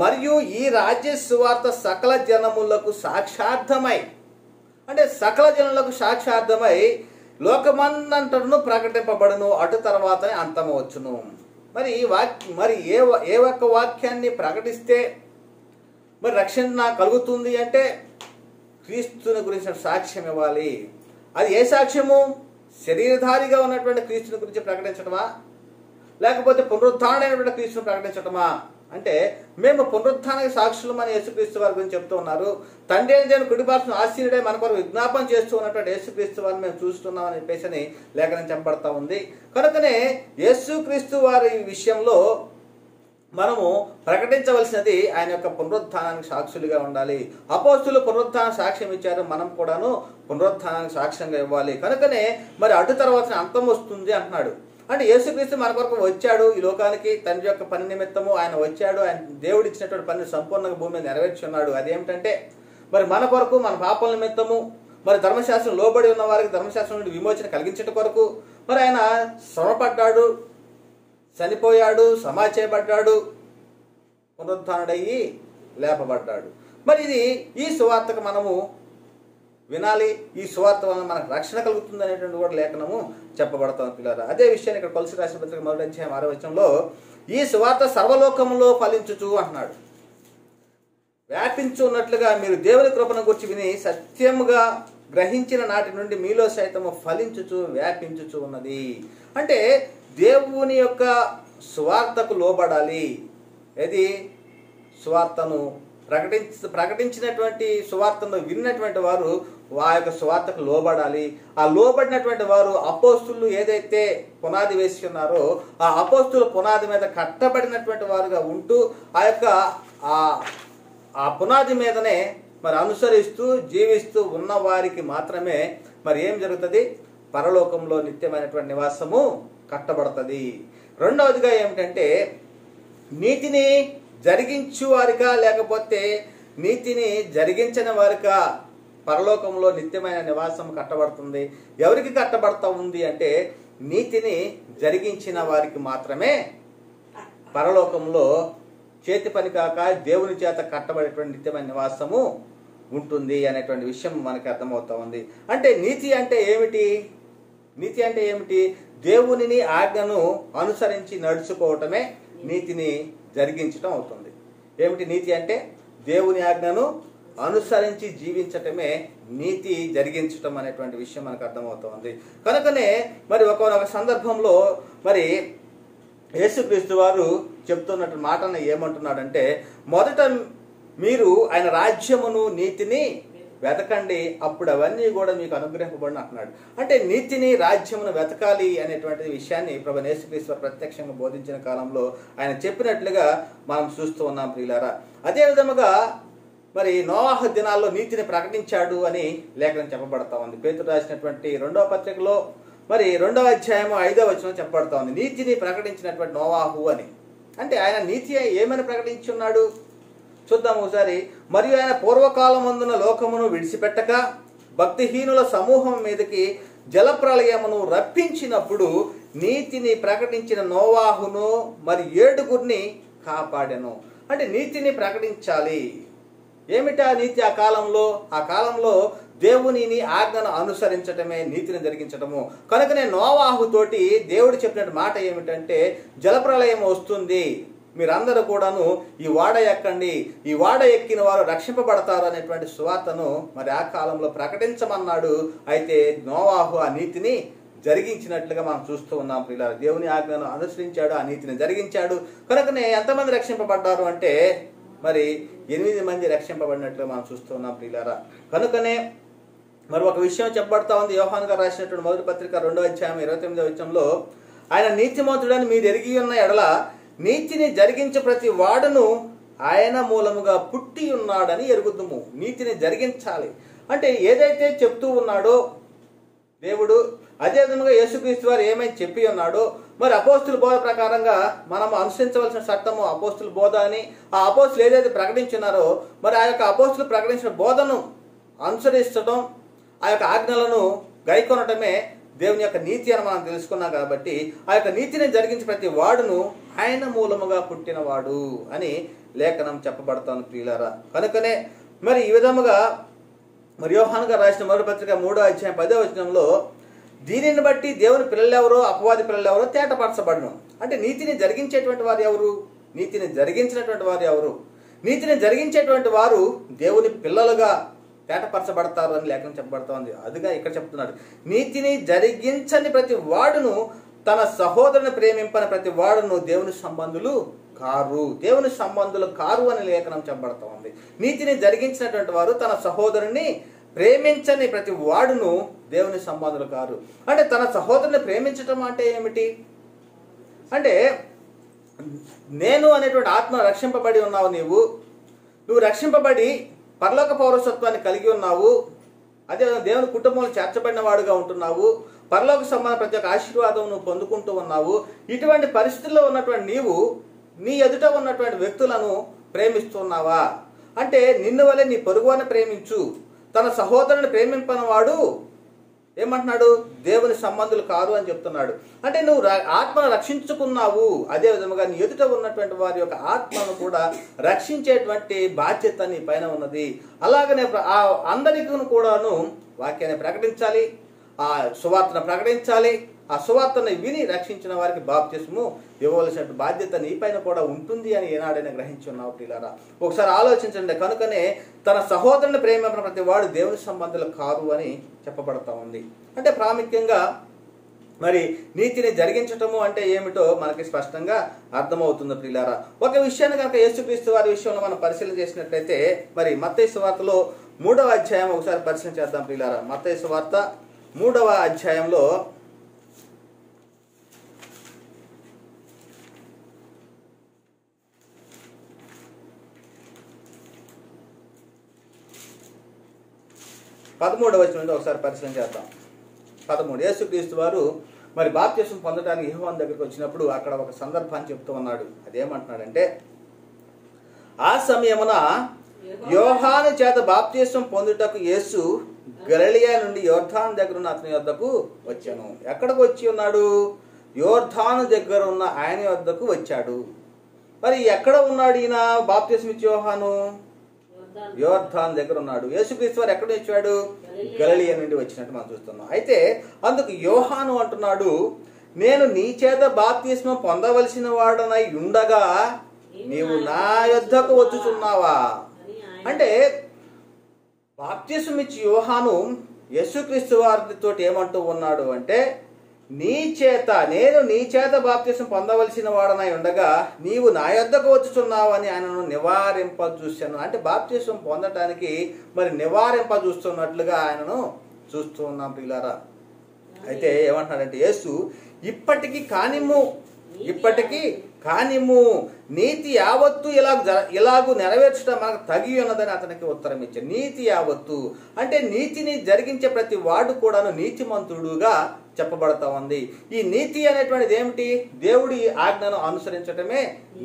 మరియు ఈ రాజ్య సువార్త సకల జనములకు సాక్షార్థమై అంటే సకల జనులకు సాక్షార్థమై లోకమందంటను ప్రకటింపబడును అటు తర్వాతనే అంతమవచ్చును మరి ఈ వాక్య మరి ఏ ఏ ఒక్క వాక్యాన్ని ప్రకటిస్తే మరి రక్షణ కలుగుతుంది అంటే క్రీస్తుని గురించిన సాక్ష్యం ఇవ్వాలి. అది ఏ సాక్ష్యము? శరీరధారిగా ఉన్నటువంటి క్రీస్తుని గురించి ప్రకటించడమా లేకపోతే పునరుద్ధారణమైనటువంటి క్రీస్తుని ప్రకటించటమా? అంటే మేము పునరుద్ధానానికి సాక్షులమని యేసుక్రీస్తు వారి గురించి చెప్తూ ఉన్నారు. తండ్రి అని దేవుని కుడిపార్శ్వం ఆశీనుడే మన కొరకు విజ్ఞాపం చేస్తూ ఉన్నటువంటి యేసుక్రీస్తు వారిని మేము చూస్తున్నాం అని చెప్పేసి అని లేఖనం చెప్పబడతా ఉంది. కనుకనే యేసుక్రీస్తు వారి విషయంలో మనము ప్రకటించవలసినది ఆయన యొక్క పునరుత్థానానికి సాక్షులుగా ఉండాలి. అపోస్తులు పునరుత్థాన సాక్ష్యం ఇచ్చారు మనం కూడాను పునరుత్థానానికి సాక్ష్యంగా ఇవ్వాలి. కనుకనే మరి అటు తర్వాత అంతం వస్తుంది అంటున్నాడు. అంటే యేసుక్రీస్తు మన కొరకు వచ్చాడు ఈ లోకానికి తండ్రి యొక్క పని నిమిత్తము ఆయన వచ్చాడు ఆయన దేవుడు ఇచ్చినటువంటి పని సంపూర్ణంగా భూమి మీద నెరవేర్చున్నాడు అదేమిటంటే మరి మన కొరకు మన పాపల నిమిత్తము మరి ధర్మశాస్త్రం లోబడి ఉన్న వారికి ధర్మశాస్త్రం నుండి విమోచన కలిగించడం కొరకు మరి ఆయన శ్రమపడ్డాడు చనిపోయాడు సమాచేయబడ్డాడు పునరుద్ధానుడయ్యి లేపబడ్డాడు. మరి ఇది ఈ సువార్తకు మనము వినాలి. ఈ సువార్త వలన మనకు రక్షణ కలుగుతుంది అనేటువంటి కూడా లేఖనము చెప్పబడుతుంది పిల్లలు అదే విషయాన్ని ఇక్కడ కొలసి రాసిన పత్రిక మొదటి అధ్యాయం ఆరో వచనంలో ఈ సువార్త సర్వలోకములో ఫలించుచు అంటున్నాడు. వ్యాపించున్నట్లుగా మీరు దేవుని కృపను గురించి విని సత్యముగా గ్రహించిన నాటి నుండి మీలో సైతము ఫలించుచు వ్యాపించుచు ఉన్నది. అంటే దేవుని యొక్క సువార్తకు లోబడాలి. ఏది? స్వార్థను ప్రకటించ ప్రకటించినటువంటి సువార్తను విన్నటువంటి వారు ఆ యొక్క సువార్తకు లోబడాలి. ఆ లోబడినటువంటి వారు అపోస్తులు ఏదైతే పునాది వేసి ఉన్నారో ఆ అపోస్తుల పునాది మీద కట్టబడినటువంటి వారుగా ఉంటూ ఆ యొక్క ఆ ఆ పునాది మీదనే మరి అనుసరిస్తూ జీవిస్తూ ఉన్న వారికి మాత్రమే మరి ఏం జరుగుతుంది? పరలోకంలో నిత్యమైనటువంటి నివాసము కట్టబడుతుంది. రెండవదిగా ఏమిటంటే నీతిని జరిగించు వారికా లేకపోతే నీతిని జరిగించని వారికా? పరలోకంలో నిత్యమైన నివాసం కట్టబడుతుంది. ఎవరికి కట్టబడతా ఉంది అంటే నీతిని జరిగించిన వారికి మాత్రమే. పరలోకంలో చేతి పని కాక దేవుని చేత కట్టబడేటువంటి నిత్యమైన నివాసము ఉంటుంది అనేటువంటి విషయం మనకి అర్థమవుతా ఉంది. అంటే నీతి అంటే ఏమిటి? నీతి అంటే ఏమిటి? దేవునిని ఆజ్ఞను అనుసరించి నడుచుకోవటమే నీతిని జరిగించటం అవుతుంది. ఏమిటి నీతి అంటే? దేవుని ఆజ్ఞను అనుసరించి జీవించటమే నీతి జరిగించటం అనేటువంటి విషయం మనకు అర్థమవుతుంది. కనుకనే మరి ఒక సందర్భంలో మరి యేసుక్రీస్తు వారు చెప్తున్నట్టు మాటను ఏమంటున్నాడంటే మొదట మీరు ఆయన రాజ్యమును నీతిని వెతకండి. అప్పుడు అవన్నీ కూడా మీకు అనుగ్రహింపబడిన అంటున్నాడు. అంటే నీతిని రాజ్యమును వెతకాలి అనేటువంటి విషయాన్ని ప్రభు నేసుక్రీశ్వర ప్రత్యక్షంగా బోధించిన కాలంలో ఆయన చెప్పినట్లుగా మనం చూస్తూ ఉన్నాం ప్రియులారా. అదే విధముగా మరి నోవాహ దినాల్లో నీతిని ప్రకటించాడు అని లేఖనం చెప్పబడతా ఉంది. పేతుడు రాసినటువంటి రెండవ పత్రికలో మరి రెండవ అధ్యాయము ఐదవ వచనం చెప్పబడతా ఉంది. నీతిని ప్రకటించినటువంటి నోవాహు అని. అంటే ఆయన నీతి ఏమని ప్రకటించున్నాడు? చూద్దాం ఒకసారి. మరియు ఆయన పూర్వకాలం అందున లోకమును విడిచిపెట్టక భక్తిహీనుల సమూహం మీదకి జలప్రలయమును రప్పించినప్పుడు నీతిని ప్రకటించిన నోవాహును మరి ఏడుగురిని కాపాడెను. అంటే నీతిని ప్రకటించాలి. ఏమిటా నీతి ఆ కాలంలో? ఆ కాలంలో దేవునిని ఆజ్ఞను అనుసరించటమే నీతిని జరిగించటము. కనుకనే నోవాహుతోటి దేవుడు చెప్పినట్టు మాట ఏమిటంటే జలప్రలయం వస్తుంది. మీరందరూ కూడాను ఈ వాడ ఎక్కండి. ఈ వాడ ఎక్కిన వారు రక్షింపబడతారు అనేటువంటి సువార్తను మరి ఆ కాలంలో ప్రకటించమన్నాడు. అయితే నోవాహు ఆ నీతిని జరిగించినట్లుగా మనం చూస్తూ ఉన్నాం పిల్లలు దేవుని ఆజ్ఞను అనుసరించాడు ఆ నీతిని జరిగించాడు. కనుకనే ఎంతమంది రక్షింపబడ్డారు అంటే మరి ఎనిమిది మంది రక్షింపబడినట్లుగా మనం చూస్తూ ఉన్నాం ప్రియులారా. కనుకనే మరి ఒక విషయం చెప్పబడతా ఉంది. యోహాన్ గారు రాసినటువంటి మొదటి పత్రిక రెండో అధ్యాయం ఇరవై తొమ్మిదో వచ్చంలో ఆయన నీతిమంతుడని మీరు ఎరిగి ఉన్న ఎడల నీతిని జరిగించే ప్రతి వాడును ఆయన మూలముగా పుట్టి ఉన్నాడని ఎరుగుదుము. నీతిని జరిగించాలి. అంటే ఏదైతే చెప్తూ ఉన్నాడో దేవుడు అదే విధంగా యేసుక్రీస్తు వారు ఏమైనా చెప్పి ఉన్నాడో మరి అపోస్తుల బోధ ప్రకారంగా మనం అనుసరించవలసిన చట్టము అపోస్తుల బోధ అని ఆ అపోస్తులు ఏదైతే ప్రకటించున్నారో మరి ఆ యొక్క అపోస్తులు ప్రకటించిన బోధను అనుసరించడం ఆ యొక్క ఆజ్ఞలను గైకొనటమే దేవుని యొక్క నీతి అని మనం తెలుసుకున్నాం కాబట్టి ఆ యొక్క నీతిని జరిగించి ప్రతి వాడును ఆయన మూలముగా పుట్టినవాడు అని లేఖనం చెప్పబడతాను ప్రియులారా. కనుకనే మరి ఈ విధముగా మరి యోహాన్ గారు రాసిన మొదటి పత్రిక మూడో అధ్యాయం పదో వచనంలో దీనిని బట్టి దేవుని పిల్లలు ఎవరో అపవాది పిల్లలు ఎవరో తేటపరచబడను. అంటే నీతిని జరిగించేటువంటి వారు ఎవరు? నీతిని జరిగించినటువంటి వారు ఎవరు? నీతిని జరిగించేటువంటి వారు దేవుని పిల్లలుగా తేటపరచబడతారు అని లేఖనం చెప్పబడతా ఉంది అదిగా ఇక్కడ చెప్తున్నాడు నీతిని జరిగించని ప్రతి వాడును తన సహోదరుని ప్రేమింపని ప్రతి వాడును దేవుని సంబంధులు కారు. దేవుని సంబంధులు కారు అని లేఖనం చెప్పబడతా ఉంది నీతిని జరిగించినటువంటి వారు తన సహోదరుని ప్రేమించని ప్రతి వాడును దేవుని సంబంధులు కారు. అంటే తన సహోదరుని ప్రేమించటం అంటే ఏమిటి? అంటే నేను అనేటువంటి ఆత్మ రక్షింపబడి ఉన్నావు నీవు. నువ్వు రక్షింపబడి పరలోక పౌరసత్వాన్ని కలిగి ఉన్నావు. అదే దేవుని కుటుంబంలో చేర్చబడిన వాడుగా ఉంటున్నావు. పరలోక సంబంధం ప్రతి ఒక్క ఆశీర్వాదం నువ్వు పొందుకుంటూ ఉన్నావు. ఇటువంటి పరిస్థితుల్లో ఉన్నటువంటి నీవు నీ ఎదుట ఉన్నటువంటి వ్యక్తులను ప్రేమిస్తున్నావా? అంటే నిన్ను వలె నీ పొరుగువాన్ని ప్రేమించు. తన సహోదరుని ప్రేమింపనవాడు ఏమంటున్నాడు? దేవుని సంబంధులు కారు అని చెప్తున్నాడు. అంటే నువ్వు ఆత్మను రక్షించుకున్నావు. అదే విధముగా నీ ఎదుట ఉన్నటువంటి వారి యొక్క ఆత్మను కూడా రక్షించేటువంటి బాధ్యత నీ పైన ఉన్నది. అలాగనే ఆ అందరికీ కూడాను వాక్యాన్ని ప్రకటించాలి. ఆ సువార్తను ప్రకటించాలి. ఆ సువార్తను విని రక్షించిన వారికి బాప్తిస్ము ఇవ్వవలసిన బాధ్యత నీ పైన కూడా ఉంటుంది అని ఏనాడైనా గ్రహించి ఉన్నావు ప్రియులారా. ఒకసారి ఆలోచించండి. కనుకనే తన సహోదరుని ప్రేమించిన ప్రతి వాడు దేవుని సంబంధాలు కాదు అని చెప్పబడతా ఉంది. అంటే ప్రాముఖ్యంగా మరి నీతిని జరిగించటము అంటే ఏమిటో మనకి స్పష్టంగా అర్థమవుతుంది ప్రియులారా. ఒక విషయాన్ని కనుక యేసుక్రీస్తు వారి విషయంలో మనం పరిశీలన చేసినట్లయితే మరి మత్తయి సువార్తలో మూడవ అధ్యాయం ఒకసారి పరిశీలన చేద్దాం ప్రియులారా. మత్తయి సువార్త మూడవ అధ్యాయంలో పదమూడవ వచ్చిన నుండి ఒకసారి పరిశీలన చేద్దాం. పదమూడు. యేసుక్రీస్తు వారు మరి బాప్త్యసం పొందడానికి యోహాన్ దగ్గరికి వచ్చినప్పుడు అక్కడ ఒక సందర్భాన్ని చెప్తూ ఉన్నాడు. అదేమంటున్నాడంటే ఆ సమయమున యోహాను చేత బాప్త్యసం పొందుటకు యేసు గలలియా నుండి యోర్ధాను దగ్గర ఉన్న అతని వద్దకు వచ్చాను. ఎక్కడికి వచ్చి ఉన్నాడు? యోర్ధాను దగ్గర ఉన్న ఆయన వద్దకు వచ్చాడు. మరి ఎక్కడ ఉన్నాడు ఈయన బాప్త్యసం ఇచ్చి యోహాను? యోర్ధాన్ దగ్గర ఉన్నాడు. యేసుక్రీస్తు వారు ఎక్కడ వచ్చాడు గలిలియా. నుండి వచ్చినట్టు మనం చూస్తున్నాం. అయితే అందుకు యోహాను అంటున్నాడు నేను నీ చేత బాప్తిస్మం పొందవలసిన వాడనై ఉండగా నీవు నా యొద్దకు వచ్చుచున్నావా? అంటే బాప్తిస్మం ఇచ్చి యోహాను యేసుక్రీస్తు వారితో ఏమంటూ ఉన్నాడు అంటే నీ చేత నేను నీ చేత బాప్తిసం పొందవలసిన వాడనై ఉండగా నీవు నా యొద్దకు వచ్చుచున్నావు అని ఆయనను నివారింప చూశాను అంటే బాప్తిసం పొందటానికి మరి నివారింప చూస్తున్నట్లుగా ఆయనను చూస్తూ ఉన్నాం పిల్లారా అయితే ఏమంటున్నాడంటే యేసు ఇప్పటికీ కానిమ్ము ఇప్పటికీ కానిమ్ము. నీతి యావత్తు ఇలా ఇలాగూ నెరవేర్చడం మనకు తగి ఉన్నదని అతనికి ఉత్తరం ఇచ్చాడు నీతి యావత్తు. అంటే నీతిని జరిగించే ప్రతి వాడు కూడాను నీతిమంతుడుగా చెప్పబడతా ఉంది ఈ నీతి అనేటువంటిది ఏమిటి? దేవుడి ఆజ్ఞను అనుసరించటమే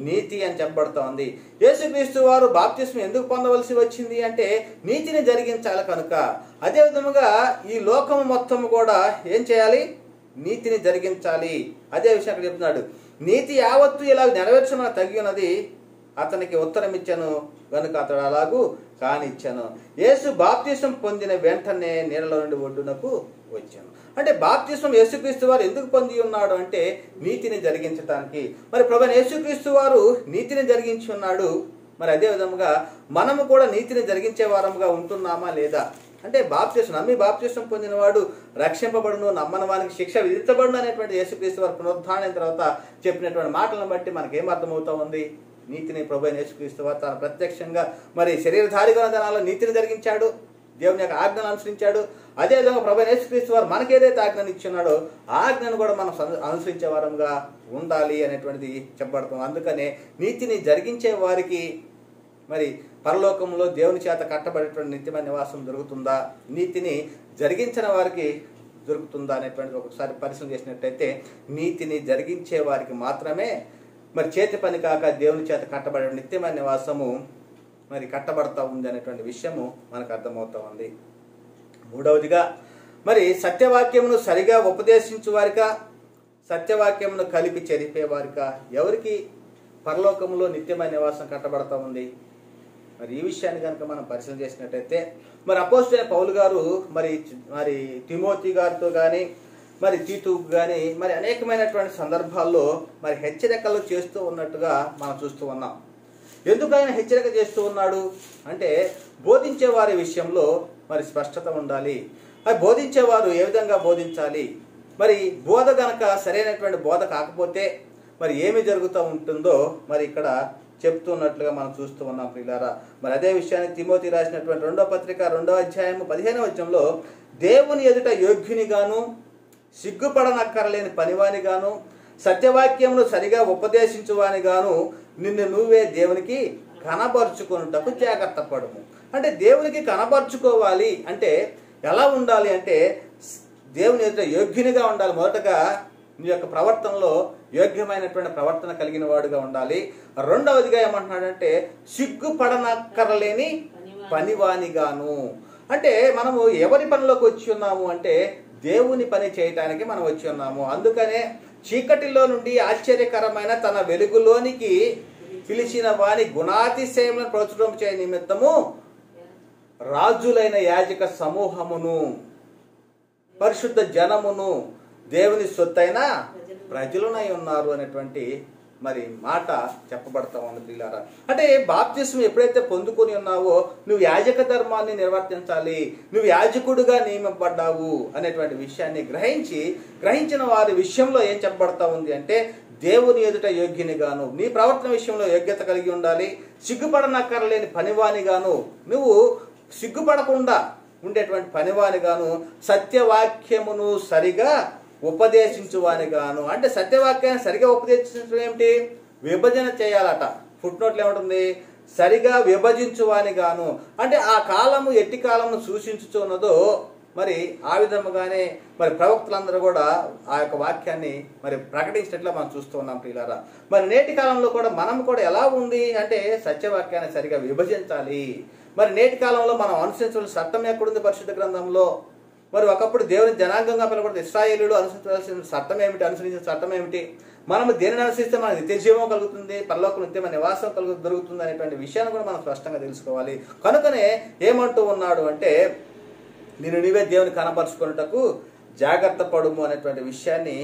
నీతి అని చెప్పబడతా ఉంది యేసుక్రీస్తు వారు బాప్తిస్మ ఎందుకు పొందవలసి వచ్చింది అంటే నీతిని జరిగించాలి కనుక. అదే విధముగా ఈ లోకము మొత్తం కూడా ఏం చేయాలి? నీతిని జరిగించాలి. అదే విషయం అక్కడ చెప్తున్నాడు. నీతి యావత్తు ఇలా నెరవేర్చమని తగి ఉన్నది అతనికి ఉత్తరం ఇచ్చాను కనుక అతడు అలాగూ కానిచ్చాను. యేసు బాప్తీసం పొందిన వెంటనే నీళ్ళలో నుండి ఒడ్డునకు వచ్చాను. అంటే బాప్తిసం యేసుక్రీస్తు వారు ఎందుకు పొంది ఉన్నాడు అంటే నీతిని జరిగించడానికి మరి ప్రభు యేసుక్రీస్తు వారు నీతిని జరిగించి ఉన్నాడు. మరి అదే విధముగా మనము కూడా నీతిని జరిగించే వారముగా ఉంటున్నామా లేదా? అంటే బాప్తిష్టం నమ్మి బాప్తిష్టం పొందినవాడు రక్షింపబడును నమ్మని వానికి శిక్ష విధించబడును అనేటువంటి యేసుక్రీస్తు వారి పునరుద్ధానం తర్వాత చెప్పినటువంటి మాటలను బట్టి మనకి ఏం అర్థమవుతా ఉంది? నీతిని ప్రభు యేసుక్రీస్తు వారు తాను ప్రత్యక్షంగా మరి శరీరధారిగా ఉన్న నీతిని జరిగించాడు. దేవుని యొక్క ఆజ్ఞను అనుసరించాడు. అదేవిధంగా ప్రభు యేసుక్రీస్తు వారు మనకేదైతే ఆజ్ఞను ఇచ్చున్నాడో ఆ ఆజ్ఞను కూడా మనం అనుసరించే వారంగా ఉండాలి అనేటువంటిది చెప్పబడుతుంది. అందుకనే నీతిని జరిగించే వారికి మరి పరలోకంలో దేవుని చేత కట్టబడేటువంటి నిత్యమైన నివాసం దొరుకుతుందా? నీతిని జరిగించిన వారికి దొరుకుతుందా అనేటువంటిది ఒకసారి పరిశీలన చేసినట్టయితే నీతిని జరిగించే వారికి మాత్రమే మరి చేతి పని కాక దేవుని చేత కట్టబడే నిత్యమైన నివాసము మరి కట్టబడతా ఉంది అనేటువంటి విషయము మనకు అర్థమవుతా ఉంది. మూడవదిగా మరి సత్యవాక్యమును సరిగా ఉపదేశించు వారిక? సత్యవాక్యమును కలిపి చెరిపేవారిక ఎవరికి పరలోకములో నిత్యమైన నివాసం కట్టబడతా ఉంది? మరి ఈ విషయాన్ని కనుక మనం పరిశీలన చేసినట్టయితే మరి అపోజిట్ పౌలు గారు మరి మరి తిమోతి గారితో కానీ మరి తీతు కానీ మరి అనేకమైనటువంటి సందర్భాల్లో మరి హెచ్చరికలు చేస్తూ ఉన్నట్టుగా మనం చూస్తూ ఉన్నాం. ఎందుకు ఆయన హెచ్చరిక చేస్తూ ఉన్నాడు? అంటే బోధించే వారి విషయంలో మరి స్పష్టత ఉండాలి. మరి బోధించేవారు ఏ విధంగా బోధించాలి? మరి బోధ గనక సరైనటువంటి బోధ కాకపోతే మరి ఏమి జరుగుతూ ఉంటుందో మరి ఇక్కడ చెప్తున్నట్లుగా మనం చూస్తూ ఉన్నాం ప్రియులారా. మరి అదే విషయాన్ని తిమోతి రాసినటువంటి రెండో పత్రిక రెండో అధ్యాయం పదిహేనవ వచనంలో దేవుని ఎదుట యోగ్యునిగాను సిగ్గుపడనక్కరలేని పనివానిగాను సత్యవాక్యమును సరిగా ఉపదేశించువానిగాను నిన్ను నువ్వే దేవునికి కనబరుచుకున్నటకు జాగ్రత్త పడము అంటే దేవునికి కనబరుచుకోవాలి అంటే ఎలా ఉండాలి అంటే దేవుని ఎదుట యోగ్యునిగా ఉండాలి. మొదటగా నీ యొక్క ప్రవర్తనలో యోగ్యమైనటువంటి ప్రవర్తన కలిగిన వాడుగా ఉండాలి. రెండవదిగా ఏమంటున్నాడంటే సిగ్గుపడనక్కరలేని పనివానిగాను. అంటే మనము ఎవరి పనిలోకి వచ్చి ఉన్నాము అంటే దేవుని పని చేయటానికి మనం వచ్చి ఉన్నాము. అందుకనే చీకటిలో నుండి ఆశ్చర్యకరమైన తన వెలుగులోనికి పిలిచిన వాని గుణాతిశయములను ప్రచురం చేయ నిమిత్తము రాజులైన యాజక సమూహమును పరిశుద్ధ జనమును దేవుని సొత్తైన ప్రజలునై ఉన్నారు అనేటువంటి మరి మాట చెప్పబడతా ఉంది పిల్లారా అంటే బాప్తిస్మ ఎప్పుడైతే పొందుకొని ఉన్నావో నువ్వు యాజక ధర్మాన్ని నిర్వర్తించాలి నువ్వు యాజకుడుగా నియమింపబడ్డావు అనేటువంటి విషయాన్ని గ్రహించి గ్రహించిన వారి విషయంలో ఏం చెప్పబడతా ఉంది అంటే దేవుని ఎదుట యోగ్యునిగాను నీ ప్రవర్తన విషయంలో యోగ్యత కలిగి ఉండాలి సిగ్గుపడనక్కర్లేని పనివానిగాను నువ్వు సిగ్గుపడకుండా ఉండేటువంటి పనివానిగాను సత్యవాక్యమును సరిగా ఉపదేశించువానిగాను. అంటే సత్యవాక్యాన్ని సరిగా ఉపదేశించడం ఏమిటి? విభజన చేయాలట. ఫుట్ నోట్లు ఏముంటుంది? సరిగా విభజించువానిగాను. అంటే ఆ కాలము ఎట్టి కాలమును సూచించుచున్నదో మరి ఆ విధముగానే మరి ప్రవక్తలందరూ కూడా ఆ యొక్క వాక్యాన్ని మరి ప్రకటించినట్లు మనం చూస్తూ ఉన్నాం ప్రియులారా. మరి నేటి కాలంలో కూడా మనం కూడా ఎలా ఉంది అంటే సత్యవాక్యాన్ని సరిగా విభజించాలి. మరి నేటి కాలంలో మనం అనుసరించవలసిన చట్టం ఎక్కడుంది పరిశుద్ధ గ్రంథంలో? మరి ఒకప్పుడు దేవుని జనాంగంగా పిలవబడిన ఇస్రాయేలీలు అనుసరించాల్సిన చట్టం ఏమిటి? అనుసరించిన చట్టం ఏమిటి? మనం దేనిని అనుసరిస్తే మనకు నిత్య జీవం కలుగుతుంది పరలోకం నిత్యమ నివాసం కలుగు దొరుకుతుంది అనేటువంటి విషయాన్ని కూడా మనం స్పష్టంగా తెలుసుకోవాలి. కనుకనే ఏమంటూ ఉన్నాడు అంటే నేను నీవే దేవుని కనపరుచుకున్నటకు జాగ్రత్త పడుము అనేటువంటి విషయాన్ని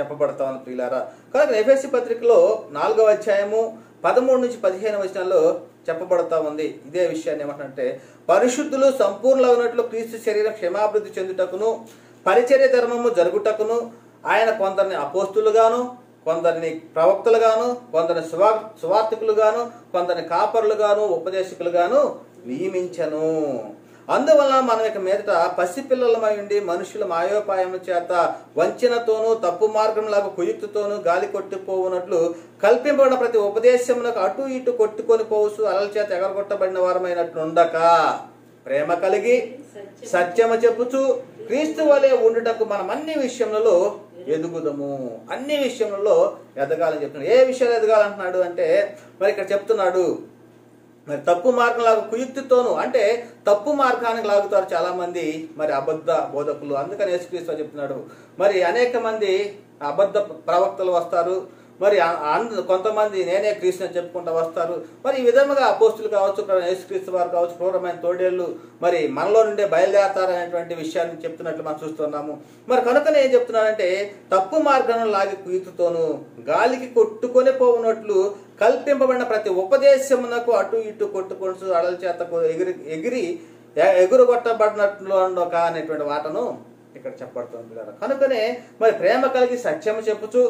చెప్పబడతామని ప్రియులారా. కనుక ఎఫ్ఎస్సి పత్రికలో నాలుగవ అధ్యాయము పదమూడు నుంచి పదిహేను వచనాల్లో చెప్పబడతా ఉంది. ఇదే విషయాన్ని ఏమంటే పరిశుద్ధులు సంపూర్ణ ఉన్నట్లు క్రీస్తు శరీరం క్షమాభివృద్ధి చెందుటకును పరిచర్య ధర్మము జరుగుటకును ఆయన కొందరిని అపోస్తులుగాను కొందరిని ప్రవక్తలుగాను కొందరిని సువా సువార్థికులుగాను కొందరిని కాపరులుగాను ఉపదేశకులుగాను నియమించను. అందువల్ల మనం ఇక మీదట పసిపిల్లలమై ఉండి మనుషుల మాయోపాయముల చేత వంచనతోనూ తప్పు మార్గంలాగా కుయుక్తితోనూ గాలి కొట్టిపోవునట్లు కల్పింపబడిన ప్రతి ఉపదేశమునకు అటు ఇటు కొట్టుకొని పోవచ్చు అలల చేత ఎగరగొట్టబడిన వారమైనట్లు ఉండక ప్రేమ కలిగి సత్యము చెప్పుచు క్రీస్తు వలె ఉండుటకు మనం అన్ని విషయములలో ఎదుగుదము. అన్ని విషయములలో ఎదగాలని చెప్తున్నాడు. ఏ విషయాలు ఎదగాలంటున్నాడు అంటే మరి ఇక్కడ చెప్తున్నాడు మరి తప్పు మార్గం లాగా కుయుక్తితోనూ అంటే తప్పు మార్గానికి లాగుతారు చాలా మంది మరి అబద్ధ బోధకులు. అందుకని యేసుక్రీస్తు చెప్తున్నాడు. మరి అనేక మంది అబద్ధ ప్రవక్తలు వస్తారు. మరి అంద- కొంతమంది నేనే క్రీస్తు అని చెప్పుకుంటూ వస్తారు. మరి ఈ విధముగా అపోస్తులు కావచ్చు యేసుక్రీస్తు వారు కావచ్చు క్రూరమైన తోడేళ్ళు మరి మనలో నుండే బయలుదేరతారనేటువంటి విషయాన్ని చెప్తున్నట్లు మనం చూస్తున్నాము. మరి కనుకనే ఏం చెప్తున్నానంటే తప్పు మార్గంలో లాగి కుయుతుతోనూ గాలికి కొట్టుకొని పోవునట్లు కల్పింపబడిన ప్రతి ఉపదేశమునకు అటు ఇటు కొట్టుకొని అడల చేతకు ఎగిరి ఎగిరి ఎ- ఎగురుగొట్టబడినట్లు అనేటువంటి వాటను ఇక్కడ చెప్పబడుతుంది కదా కనుకనే మరి ప్రేమ కలిగి సత్యము చెప్పుచు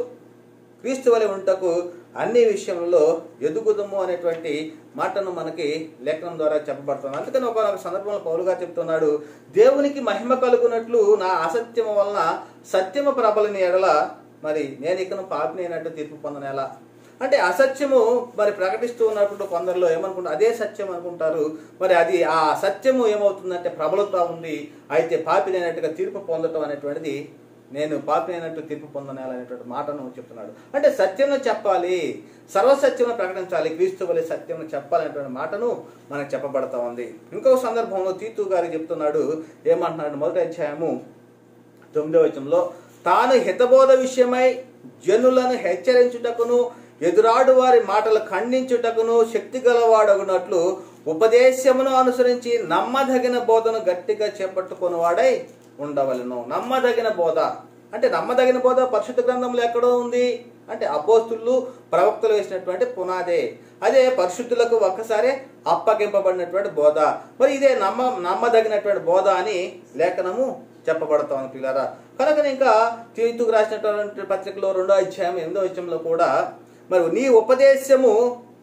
క్రీస్తు వలె ఉంటకు అన్ని విషయంలో ఎదుగుదము అనేటువంటి మాటను మనకి లేఖనం ద్వారా చెప్పబడుతుంది. అందుకని ఒక సందర్భంలో పౌలుగా చెప్తున్నాడు దేవునికి మహిమ కలుగునట్లు నా అసత్యము వలన సత్యము ప్రబలని ఎడల మరి నేను ఇకను పాపినైనట్టు తీర్పు పొందనేలా అంటే అసత్యము మరి ప్రకటిస్తూ ఉన్నప్పుడు కొందరిలో ఏమనుకుంటారు? అదే సత్యం అనుకుంటారు. మరి అది ఆ సత్యము ఏమవుతుందంటే ప్రబలుతా ఉంది అయితే పాపినైనట్టుగా తీర్పు పొందటం అనేటువంటిది నేను పాపినైనట్టు తీర్పు పొందనేలనేటువంటి మాటను చెప్తున్నాడు. అంటే సత్యంను చెప్పాలి. సర్వసత్యమును ప్రకటించాలి. క్రీస్తు వలె సత్యం చెప్పాలనేటువంటి మాటను మనకు చెప్పబడతా ఉంది. ఇంకొక సందర్భంలో తీతు గారు చెప్తున్నాడు. ఏమంటున్నాడు? మొదటి అధ్యాయము తొమ్మిదవ వచనంలో తాను హితబోధ విషయమై జనులను హెచ్చరించుటకును ఎదురాడు వారి మాటలు ఖండించుటకును శక్తి గలవాడగునట్లు ఉపదేశమును అనుసరించి నమ్మదగిన బోధను గట్టిగా చేపట్టుకుని వాడై ఉండవలను. నమ్మదగిన బోధ. అంటే నమ్మదగిన బోధ పరిశుద్ధ గ్రంథంలో ఎక్కడో ఉంది. అంటే అపోస్తులు ప్రవక్తలు వేసినటువంటి పునాదే. అదే పరిశుద్ధులకు ఒక్కసారి అప్పగింపబడినటువంటి బోధ. మరి ఇదే నమ్మ నమ్మదగినటువంటి బోధ అని లేఖనము చెప్పబడతాం పిల్లరా. కనుక ఇంకా తీతుకు రాసినటువంటి పత్రికలో రెండో అధ్యాయం ఎనిమిదో అధ్యాయంలో కూడా మరి నీ ఉపదేశము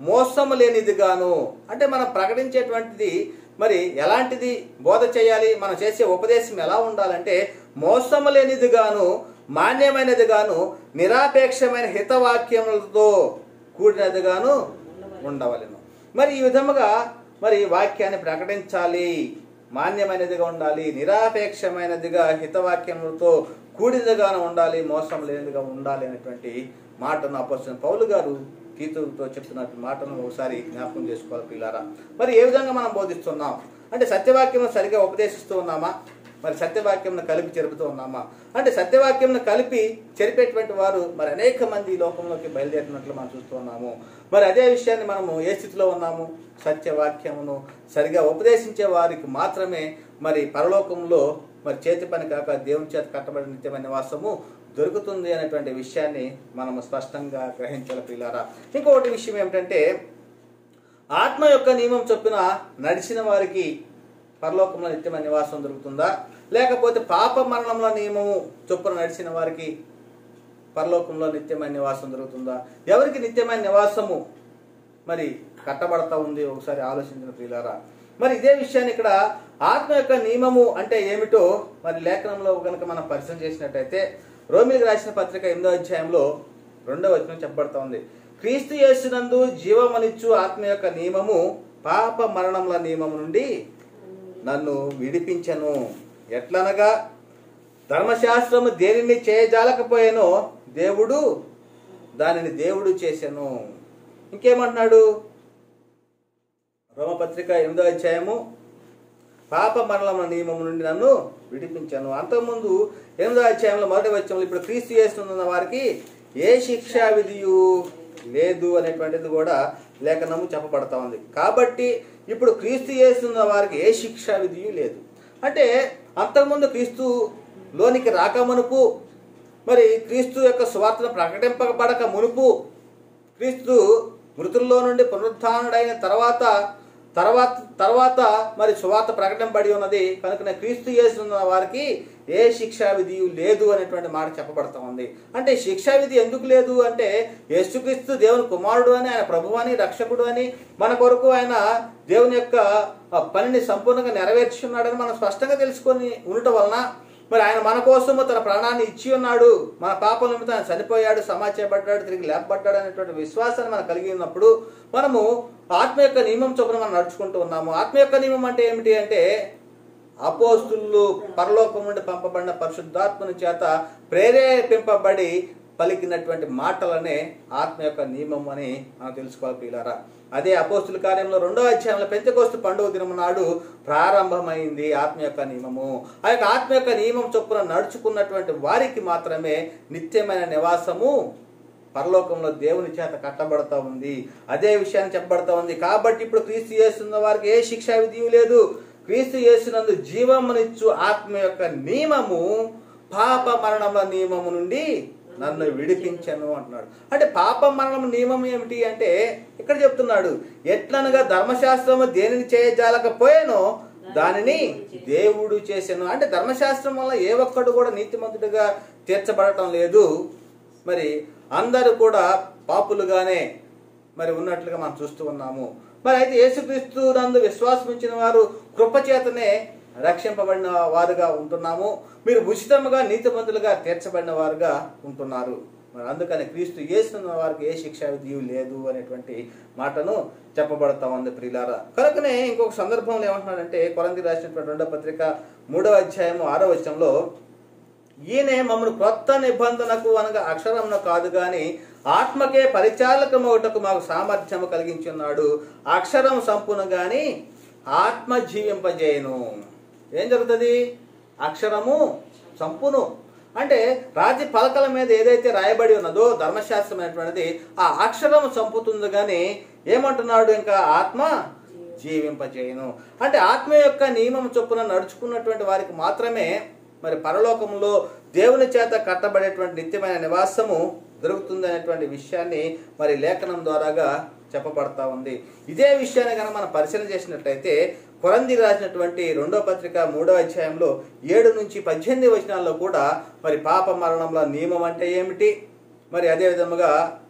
మోసము లేనిదిగాను అంటే మనం ప్రకటించేటువంటిది మరి ఎలాంటిది బోధ చేయాలి? మనం చేసే ఉపదేశం ఎలా ఉండాలంటే మోసము లేనిదిగాను మాన్యమైనదిగాను నిరాపేక్షమైన హితవాక్యములతో కూడినదిగాను ఉండవలెను. మరి ఈ విధముగా మరి వాక్యాన్ని ప్రకటించాలి. మాన్యమైనదిగా ఉండాలి నిరాపేక్షమైనదిగా హితవాక్యములతో కూడినదిగాను ఉండాలి మోసం లేనిదిగా ఉండాలి అనేటువంటి మాటను అపోస్తున్న పౌలు గారు తీతుతో చెప్తున్నట్టు మాటను ఒకసారి జ్ఞాపకం చేసుకోవాలి పిల్లారా మరి ఏ విధంగా మనం బోధిస్తున్నాం? అంటే సత్యవాక్యం సరిగా ఉపదేశిస్తూ ఉన్నామా? మరి సత్యవాక్యంను కలిపి చెరుపుతూ ఉన్నామా? అంటే సత్యవాక్యంను కలిపి చెరిపేటువంటి వారు మరి అనేక మంది ఈ లోకంలోకి బయలుదేరినట్లు మనం చూస్తూ ఉన్నాము. మరి అదే విషయాన్ని మనము ఏ స్థితిలో ఉన్నాము? సత్యవాక్యమును సరిగా ఉపదేశించే వారికి మాత్రమే మరి పరలోకంలో మరి చేతి పని కాక దేవుని చేత కట్టబడిన నిత్యమైన నివాసము దొరుకుతుంది అనేటువంటి విషయాన్ని మనము స్పష్టంగా గ్రహించాలి పిల్లారా ఇంకొకటి విషయం ఏమిటంటే ఆత్మ యొక్క నియమం చొప్పున నడిచిన వారికి పరలోకంలో నిత్యమైన నివాసం దొరుకుతుందా? లేకపోతే పాప మరణంలో నియమము చొప్పున నడిచిన వారికి పరలోకంలో నిత్యమైన నివాసం దొరుకుతుందా? ఎవరికి నిత్యమైన నివాసము మరి కట్టబడతా ఉంది? ఒకసారి ఆలోచించిన ప్రియులారా. మరి ఇదే విషయాన్ని ఇక్కడ ఆత్మ యొక్క నియమము అంటే ఏమిటో మరి లేఖనంలో కనుక మనం పరిచయం చేసినట్టయితే రోమిలికి రాసిన పత్రిక ఎనిమిదో అధ్యాయంలో రెండవ వచనం చెప్పబడతా ఉంది క్రీస్తు యేసునందు జీవమనిచ్చు ఆత్మ యొక్క నియమము పాప మరణముల నియమము నుండి నన్ను విడిపించను. ఎట్లనగా ధర్మశాస్త్రము దేనిని చేయజాలకపోయానో దేవుడు దానిని దేవుడు చేశాను ఇంకేమంటున్నాడు? రోమపత్రిక ఎనిమిదో అధ్యాయము పాప మరణముల నియమం నుండి నన్ను విడిపించాను. అంతకుముందు ఎనిమిదో అధ్యాయంలో మొదటి వచ్చంలో ఇప్పుడు క్రీస్తు చేస్తున్న వారికి ఏ శిక్షా విధియు లేదు అనేటువంటిది కూడా లేఖనము చెప్పబడతా ఉంది. కాబట్టి ఇప్పుడు క్రీస్తు చేస్తున్న వారికి ఏ శిక్షా విధియు లేదు. అంటే అంతకుముందు క్రీస్తు లోనికి రాక మునుపు మరి క్రీస్తు యొక్క స్వార్థను ప్రకటింపబడక మునుపు క్రీస్తు మృతుల్లో నుండి పునరుత్డైన తర్వాత తర్వాత తర్వాత మరి సువార్త ప్రకటనబడి ఉన్నది. కనుక క్రీస్తు చేస్తున్న వారికి ఏ శిక్షా విధి లేదు అనేటువంటి మాట చెప్పబడుతూ ఉంది. అంటే శిక్షా విధి ఎందుకు లేదు? అంటే యేసుక్రీస్తు దేవుని కుమారుడు అని ఆయన ప్రభు అని రక్షకుడు అని మన కొరకు ఆయన దేవుని యొక్క పనిని సంపూర్ణంగా నెరవేర్చున్నాడని మనం స్పష్టంగా తెలుసుకొని ఉండటం వలన మరి ఆయన మన కోసము తన ప్రాణాన్ని ఇచ్చి ఉన్నాడు. మన పాపం నిమిత్తం ఆయన చనిపోయాడు సమాచేయబడ్డాడు తిరిగి లేపబడ్డాడు అనేటువంటి విశ్వాసాన్ని మనం కలిగి ఉన్నప్పుడు మనము ఆత్మ యొక్క నియమం చొప్పున మనం నడుచుకుంటూ ఉన్నాము. ఆత్మ యొక్క నియమం అంటే ఏమిటి అంటే అపోస్తులు పరలోకం నుండి పంపబడిన పరిశుద్ధాత్మని చేత ప్రేరేపింపబడి పలికినటువంటి మాటలనే ఆత్మ యొక్క నియమం అని మనం తెలుసుకోవాలి పిల్లారా అదే అపోస్తుల కార్యంలో రెండో అధ్యాయంలో పెంతకోస్తు పండుగ దినం నాడు ప్రారంభమైంది ఆత్మ యొక్క నియమము. ఆ యొక్క ఆత్మ యొక్క నియమం చొప్పున నడుచుకున్నటువంటి వారికి మాత్రమే నిత్యమైన నివాసము. పరలోకంలో దేవుని చేత కట్టబడతా ఉంది. అదే విషయాన్ని చెప్పబడతా ఉంది. కాబట్టి ఇప్పుడు క్రీస్తు చేస్తున్న వారికి ఏ శిక్షా విధి లేదు. క్రీస్తు చేసినందు జీవమునిచ్చు ఆత్మ యొక్క నియమము పాప మరణముల నియమము నుండి నన్ను విడిపించను అంటున్నాడు. అంటే పాపం మరణం నియమం ఏమిటి అంటే ఇక్కడ చెప్తున్నాడు ఎట్లనగా ధర్మశాస్త్రము దేనిని చేయజాలకపోయానో దానిని దేవుడు చేశాను అంటే ధర్మశాస్త్రం వల్ల ఏ ఒక్కడు కూడా నీతిమంతుడిగా తీర్చబడటం లేదు. మరి అందరూ కూడా పాపులుగానే మరి ఉన్నట్లుగా మనం చూస్తూ ఉన్నాము. మరి అయితే యేసుక్రీస్తు నందు విశ్వాసం ఇచ్చిన వారు కృపచేతనే రక్షింపబడిన వారుగా ఉంటున్నాము. మీరు ఉచితముగా నీతిమంతులుగా తీర్చబడిన వారుగా ఉంటున్నారు. మరి అందుకని క్రీస్తు యేసున్న వారికి ఏ శిక్షా విధి లేదు అనేటువంటి మాటను చెప్పబడతా ఉంది ప్రియులారా. కనుకనే ఇంకొక సందర్భంలో ఏమంటున్నాడంటే కొరంది రాసినటువంటి రెండో పత్రిక మూడవ అధ్యాయము ఆరో వచనంలో ఈయనే మమ్మల్ని క్రొత్త నిబంధనకు అనగా అక్షరమున కాదు గాని ఆత్మకే పరిచాలకమవుటకు మాకు సామర్థ్యము కలిగించున్నాడు. అక్షరం సంపూర్ణ గాని ఆత్మ జీవింపజేయను. ఏం జరుగుతుంది? అక్షరము చంపును అంటే రాతి పలకల మీద ఏదైతే రాయబడి ఉన్నదో ధర్మశాస్త్రం అనేటువంటిది ఆ అక్షరం చంపుతుంది కానీ ఏమంటున్నాడు ఇంకా ఆత్మ? జీవింపజేయను అంటే ఆత్మ యొక్క నియమం చొప్పున నడుచుకున్నటువంటి వారికి మాత్రమే మరి పరలోకంలో దేవుని చేత కట్టబడేటువంటి నిత్యమైన నివాసము దొరుకుతుంది అనేటువంటి విషయాన్ని మరి లేఖనం ద్వారాగా చెప్పబడతా ఉంది. ఇదే విషయాన్ని కనుక మనం పరిశీలన చేసినట్లయితే కొరంది రాసినటువంటి రెండో పత్రిక మూడో అధ్యాయంలో ఏడు నుంచి పద్దెనిమిది వచనాల్లో కూడా మరి పాప మరణంలో నియమం అంటే ఏమిటి? మరి అదే విధముగా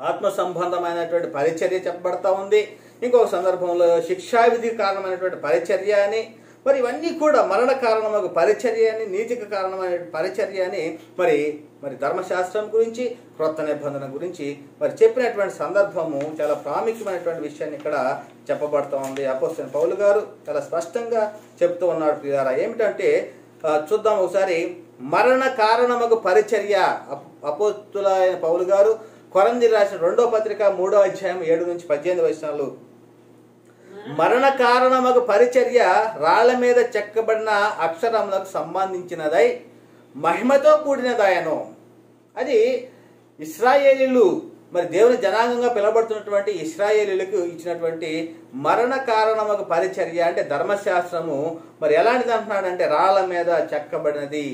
ఆత్మ సంబంధమైనటువంటి పరిచర్య చెప్పబడతా ఉంది. ఇంకొక సందర్భంలో శిక్షావిధి కారణమైనటువంటి పరిచర్య అని మరి ఇవన్నీ కూడా మరణ కారణమగు పరిచర్య అని నీతికి కారణమైన పరిచర్య అని మరి మరి ధర్మశాస్త్రం గురించి క్రొత్త నిబంధన గురించి మరి చెప్పినటువంటి సందర్భము చాలా ప్రాముఖ్యమైనటువంటి విషయాన్ని ఇక్కడ చెప్పబడుతూ ఉంది. అపోస్తున్న పౌలు గారు చాలా స్పష్టంగా చెప్తూ ఉన్నాడు ప్రియారా ఏమిటంటే చూద్దాం ఒకసారి. మరణ కారణమగు పరిచర్య. అప్- అపోస్తులైన పౌలు గారు కొరంది రాసిన రెండో పత్రిక మూడో అధ్యాయం ఏడు నుంచి పద్దెనిమిది వచనాలు మరణ కారణమగు పరిచర్య రాళ్ళ మీద చెక్కబడిన అక్షరములకు సంబంధించినదై మహిమతో కూడినదాయను. అది ఇస్రాయేలీలు మరి దేవుని జనాంగంగా పిలబడుతున్నటువంటి ఇస్రాయేలీలకు ఇచ్చినటువంటి మరణ కారణమగు పరిచర్య అంటే ధర్మశాస్త్రము. మరి ఎలాంటిది అంటున్నాడంటే రాళ్ళ మీద చెక్కబడినది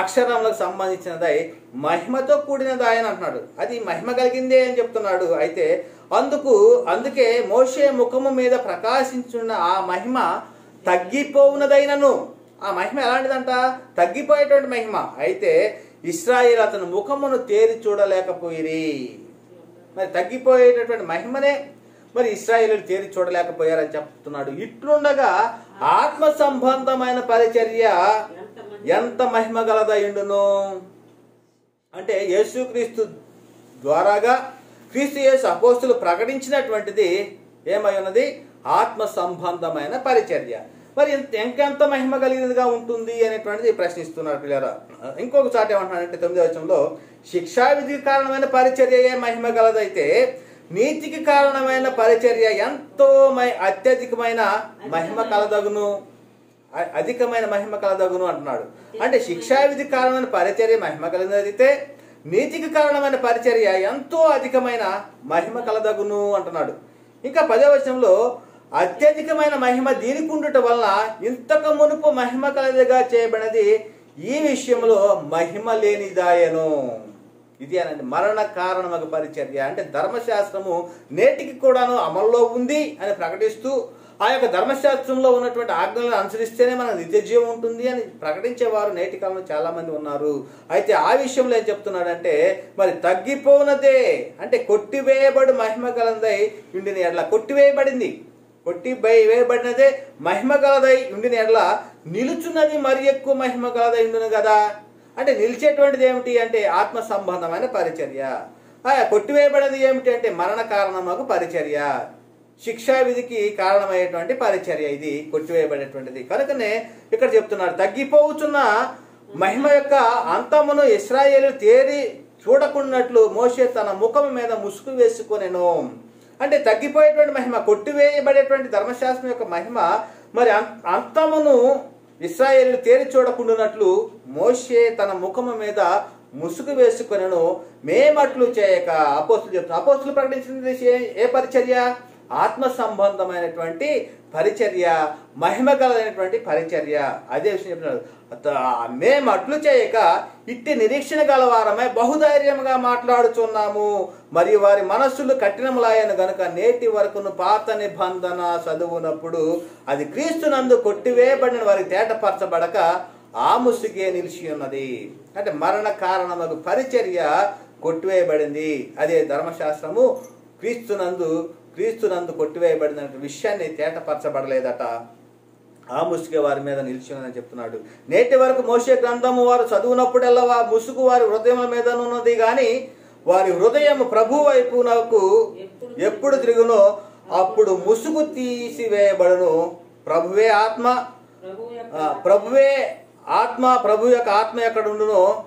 అక్షరములకు సంబంధించినదై మహిమతో కూడినది ఆయన అంటున్నాడు. అది మహిమ కలిగిందే అని చెప్తున్నాడు. అయితే అందుకు అందుకే మోషే ముఖము మీద ప్రకాశించున్న ఆ మహిమ తగ్గిపోవునదైనను. ఆ మహిమ ఎలాంటిదంట? తగ్గిపోయేటువంటి మహిమ. అయితే ఇస్రాయిల్ అతని ముఖమును తేరి చూడలేకపోయిరి. మరి తగ్గిపోయేటటువంటి మహిమనే మరి ఇస్రాయిలు తేరి చూడలేకపోయారని చెప్తున్నాడు. ఇట్లుండగా ఆత్మ సంబంధమైన పరిచర్య ఎంత మహిమ గలదయుండును అంటే యేసుక్రీస్తు ద్వారాగా క్రీస్తుయేసు అపోస్తులు ప్రకటించినటువంటిది ఏమై ఉన్నది? ఆత్మ సంబంధమైన పరిచర్య. మరి ఇంత- ఇంకెంత మహిమ కలిగినదిగా ఉంటుంది అనేటువంటిది ప్రశ్నిస్తున్నారు పిల్లరా. ఇంకొక చాట ఏమంటున్నాడంటే తొమ్మిది వచనంలో శిక్షా విధికి కారణమైన పరిచర్య ఏ మహిమ గలదైతే నీతికి కారణమైన పరిచర్య ఎంతో మై అత్యధికమైన మహిమ కలదగును. అధికమైన మహిమ కలదగును అంటున్నాడు. అంటే శిక్షావిధి కారణమైన పరిచర్య మహిమ కలిగినదైతే నీతికి కారణమైన పరిచర్య ఎంతో అధికమైన మహిమ కలదగును అంటున్నాడు. ఇంకా పదే వచనంలో అత్యధికమైన మహిమ దీనికి ఉండుట వలన ఇంతకు మునుపు మహిమ కలదిగా చేయబడినది ఈ విషయంలో మహిమ లేనిదాయను. ఇది అనండి మరణ కారణమగు పరిచర్య. అంటే ధర్మశాస్త్రము నేటికి కూడాను అమల్లో ఉంది అని ప్రకటిస్తూ ఆ యొక్క ధర్మశాస్త్రంలో ఉన్నటువంటి ఆజ్ఞలను అనుసరిస్తేనే మనకు నిత్య జీవం ఉంటుంది అని ప్రకటించేవారు నేటి కాలంలో చాలా మంది ఉన్నారు. అయితే ఆ విషయంలో ఏం చెప్తున్నాడంటే మరి తగ్గిపోనదే అంటే కొట్టివేయబడి మహిమ గలదై ఉండిన ఎడ్ల. కొట్టివేయబడింది. కొట్టి బై వేయబడినదే మహిమ గలదై ఉండిన ఎడల. నిలుచున్నది మరి ఎక్కువ మహిమ గలదై ఉండును కదా. అంటే నిలిచేటువంటిది ఏమిటి అంటే ఆత్మ సంబంధమైన పరిచర్య. ఆ, కొట్టివేయబడినది ఏమిటి అంటే మరణ కారణమగు పరిచర్య. శిక్షా విధికి కారణమయ్యేటువంటి పరిచర్య ఇది కొట్టివేయబడేటువంటిది. కనుకనే ఇక్కడ చెప్తున్నారు తగ్గిపోతున్న మహిమ యొక్క అంతమును ఇస్రాయేలు తేరి చూడకున్నట్లు మోషే తన ముఖం మీద ముసుగు వేసుకొనెను. అంటే తగ్గిపోయేటువంటి మహిమ కొట్టివేయబడేటువంటి ధర్మశాస్త్రం యొక్క మహిమ మరి అం- అంతమును ఇస్రాయేలు తేరి చూడకుండానట్లు మోషే తన ముఖము మీద ముసుగు వేసుకొనను. మేమట్లు చేయక. అపోస్తులు చెప్తున్నారు. అపోస్తులు ప్రకటించింది ఏ పరిచర్య ఆత్మ సంబంధమైనటువంటి పరిచర్య మహిమ కలైనటువంటి పరిచర్య. అదే విషయం చెప్తున్నాడు. మేము అట్లు చేయక ఇట్టి నిరీక్షణ గలవారమై బహుధైర్యంగా మాట్లాడుచున్నాము. మరియు వారి మనస్సులు కఠినములాయను గనుక నేటి వరకును పాత నిబంధన చదువునప్పుడు అది క్రీస్తునందు కొట్టివేయబడిన వారికి తేటపరచబడక ఆ ముసుగే నిలిచి ఉన్నది. అంటే మరణ కారణమగు పరిచర్య కొట్టివేయబడింది. అదే ధర్మశాస్త్రము క్రీస్తునందు క్రీస్తునందు కొట్టివేయబడిన విషయాన్ని తేటపరచబడలేదట. ఆ ముసుగు వారి మీద నిలిచినని చెప్తున్నాడు. నేటి వరకు మోసే గ్రంథము వారు చదువునప్పుడల్లా ఆ ముసుగు వారి హృదయముల మీద ఉన్నది కానీ వారి హృదయం ప్రభు వైపునకు ఎప్పుడు తిరుగునో అప్పుడు ముసుగు తీసివేయబడును. ప్రభువే ఆత్మ. ప్రభువే ఆత్మ ప్రభు యొక్క ఆత్మ ఎక్కడ ఉండునో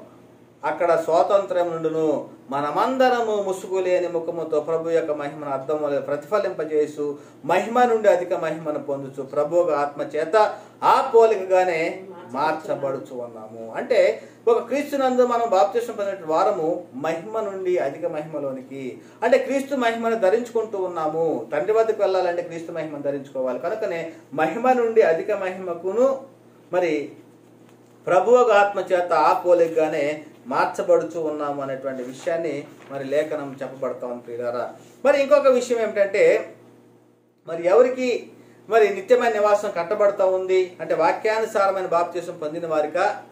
అక్కడ స్వాతంత్ర్యం నుండును మనమందరము ముసుగులేని ముఖముతో ప్రభు యొక్క మహిమను అర్థం వల్ల ప్రతిఫలింపజేసు మహిమ నుండి అధిక మహిమను పొందుచు ప్రభు ఆత్మ చేత ఆ పోలికగానే మార్చబడుచు ఉన్నాము. అంటే ఒక క్రీస్తునందు మనం బాప్తిష్టం పొందిన వారము మహిమ నుండి అధిక మహిమలోనికి. అంటే క్రీస్తు మహిమను ధరించుకుంటూ ఉన్నాము. తండ్రి వద్దకు వెళ్ళాలంటే క్రీస్తు మహిమను ధరించుకోవాలి. కనుకనే మహిమ నుండి అధిక మహిమకును మరి ప్రభువు ఆత్మ చేత ఆ పోలికగానే మార్చబడుచు ఉన్నాము అనేటువంటి విషయాన్ని మరి లేఖనం చెప్పబడతా ఉంది ప్రియులారా. మరి ఇంకొక విషయం ఏమిటంటే మరి ఎవరికి మరి నిత్యమైన నివాసం కట్టబడతా ఉంది? అంటే వాక్యానుసారమైన బాప్తీసం పొందిన వారికా?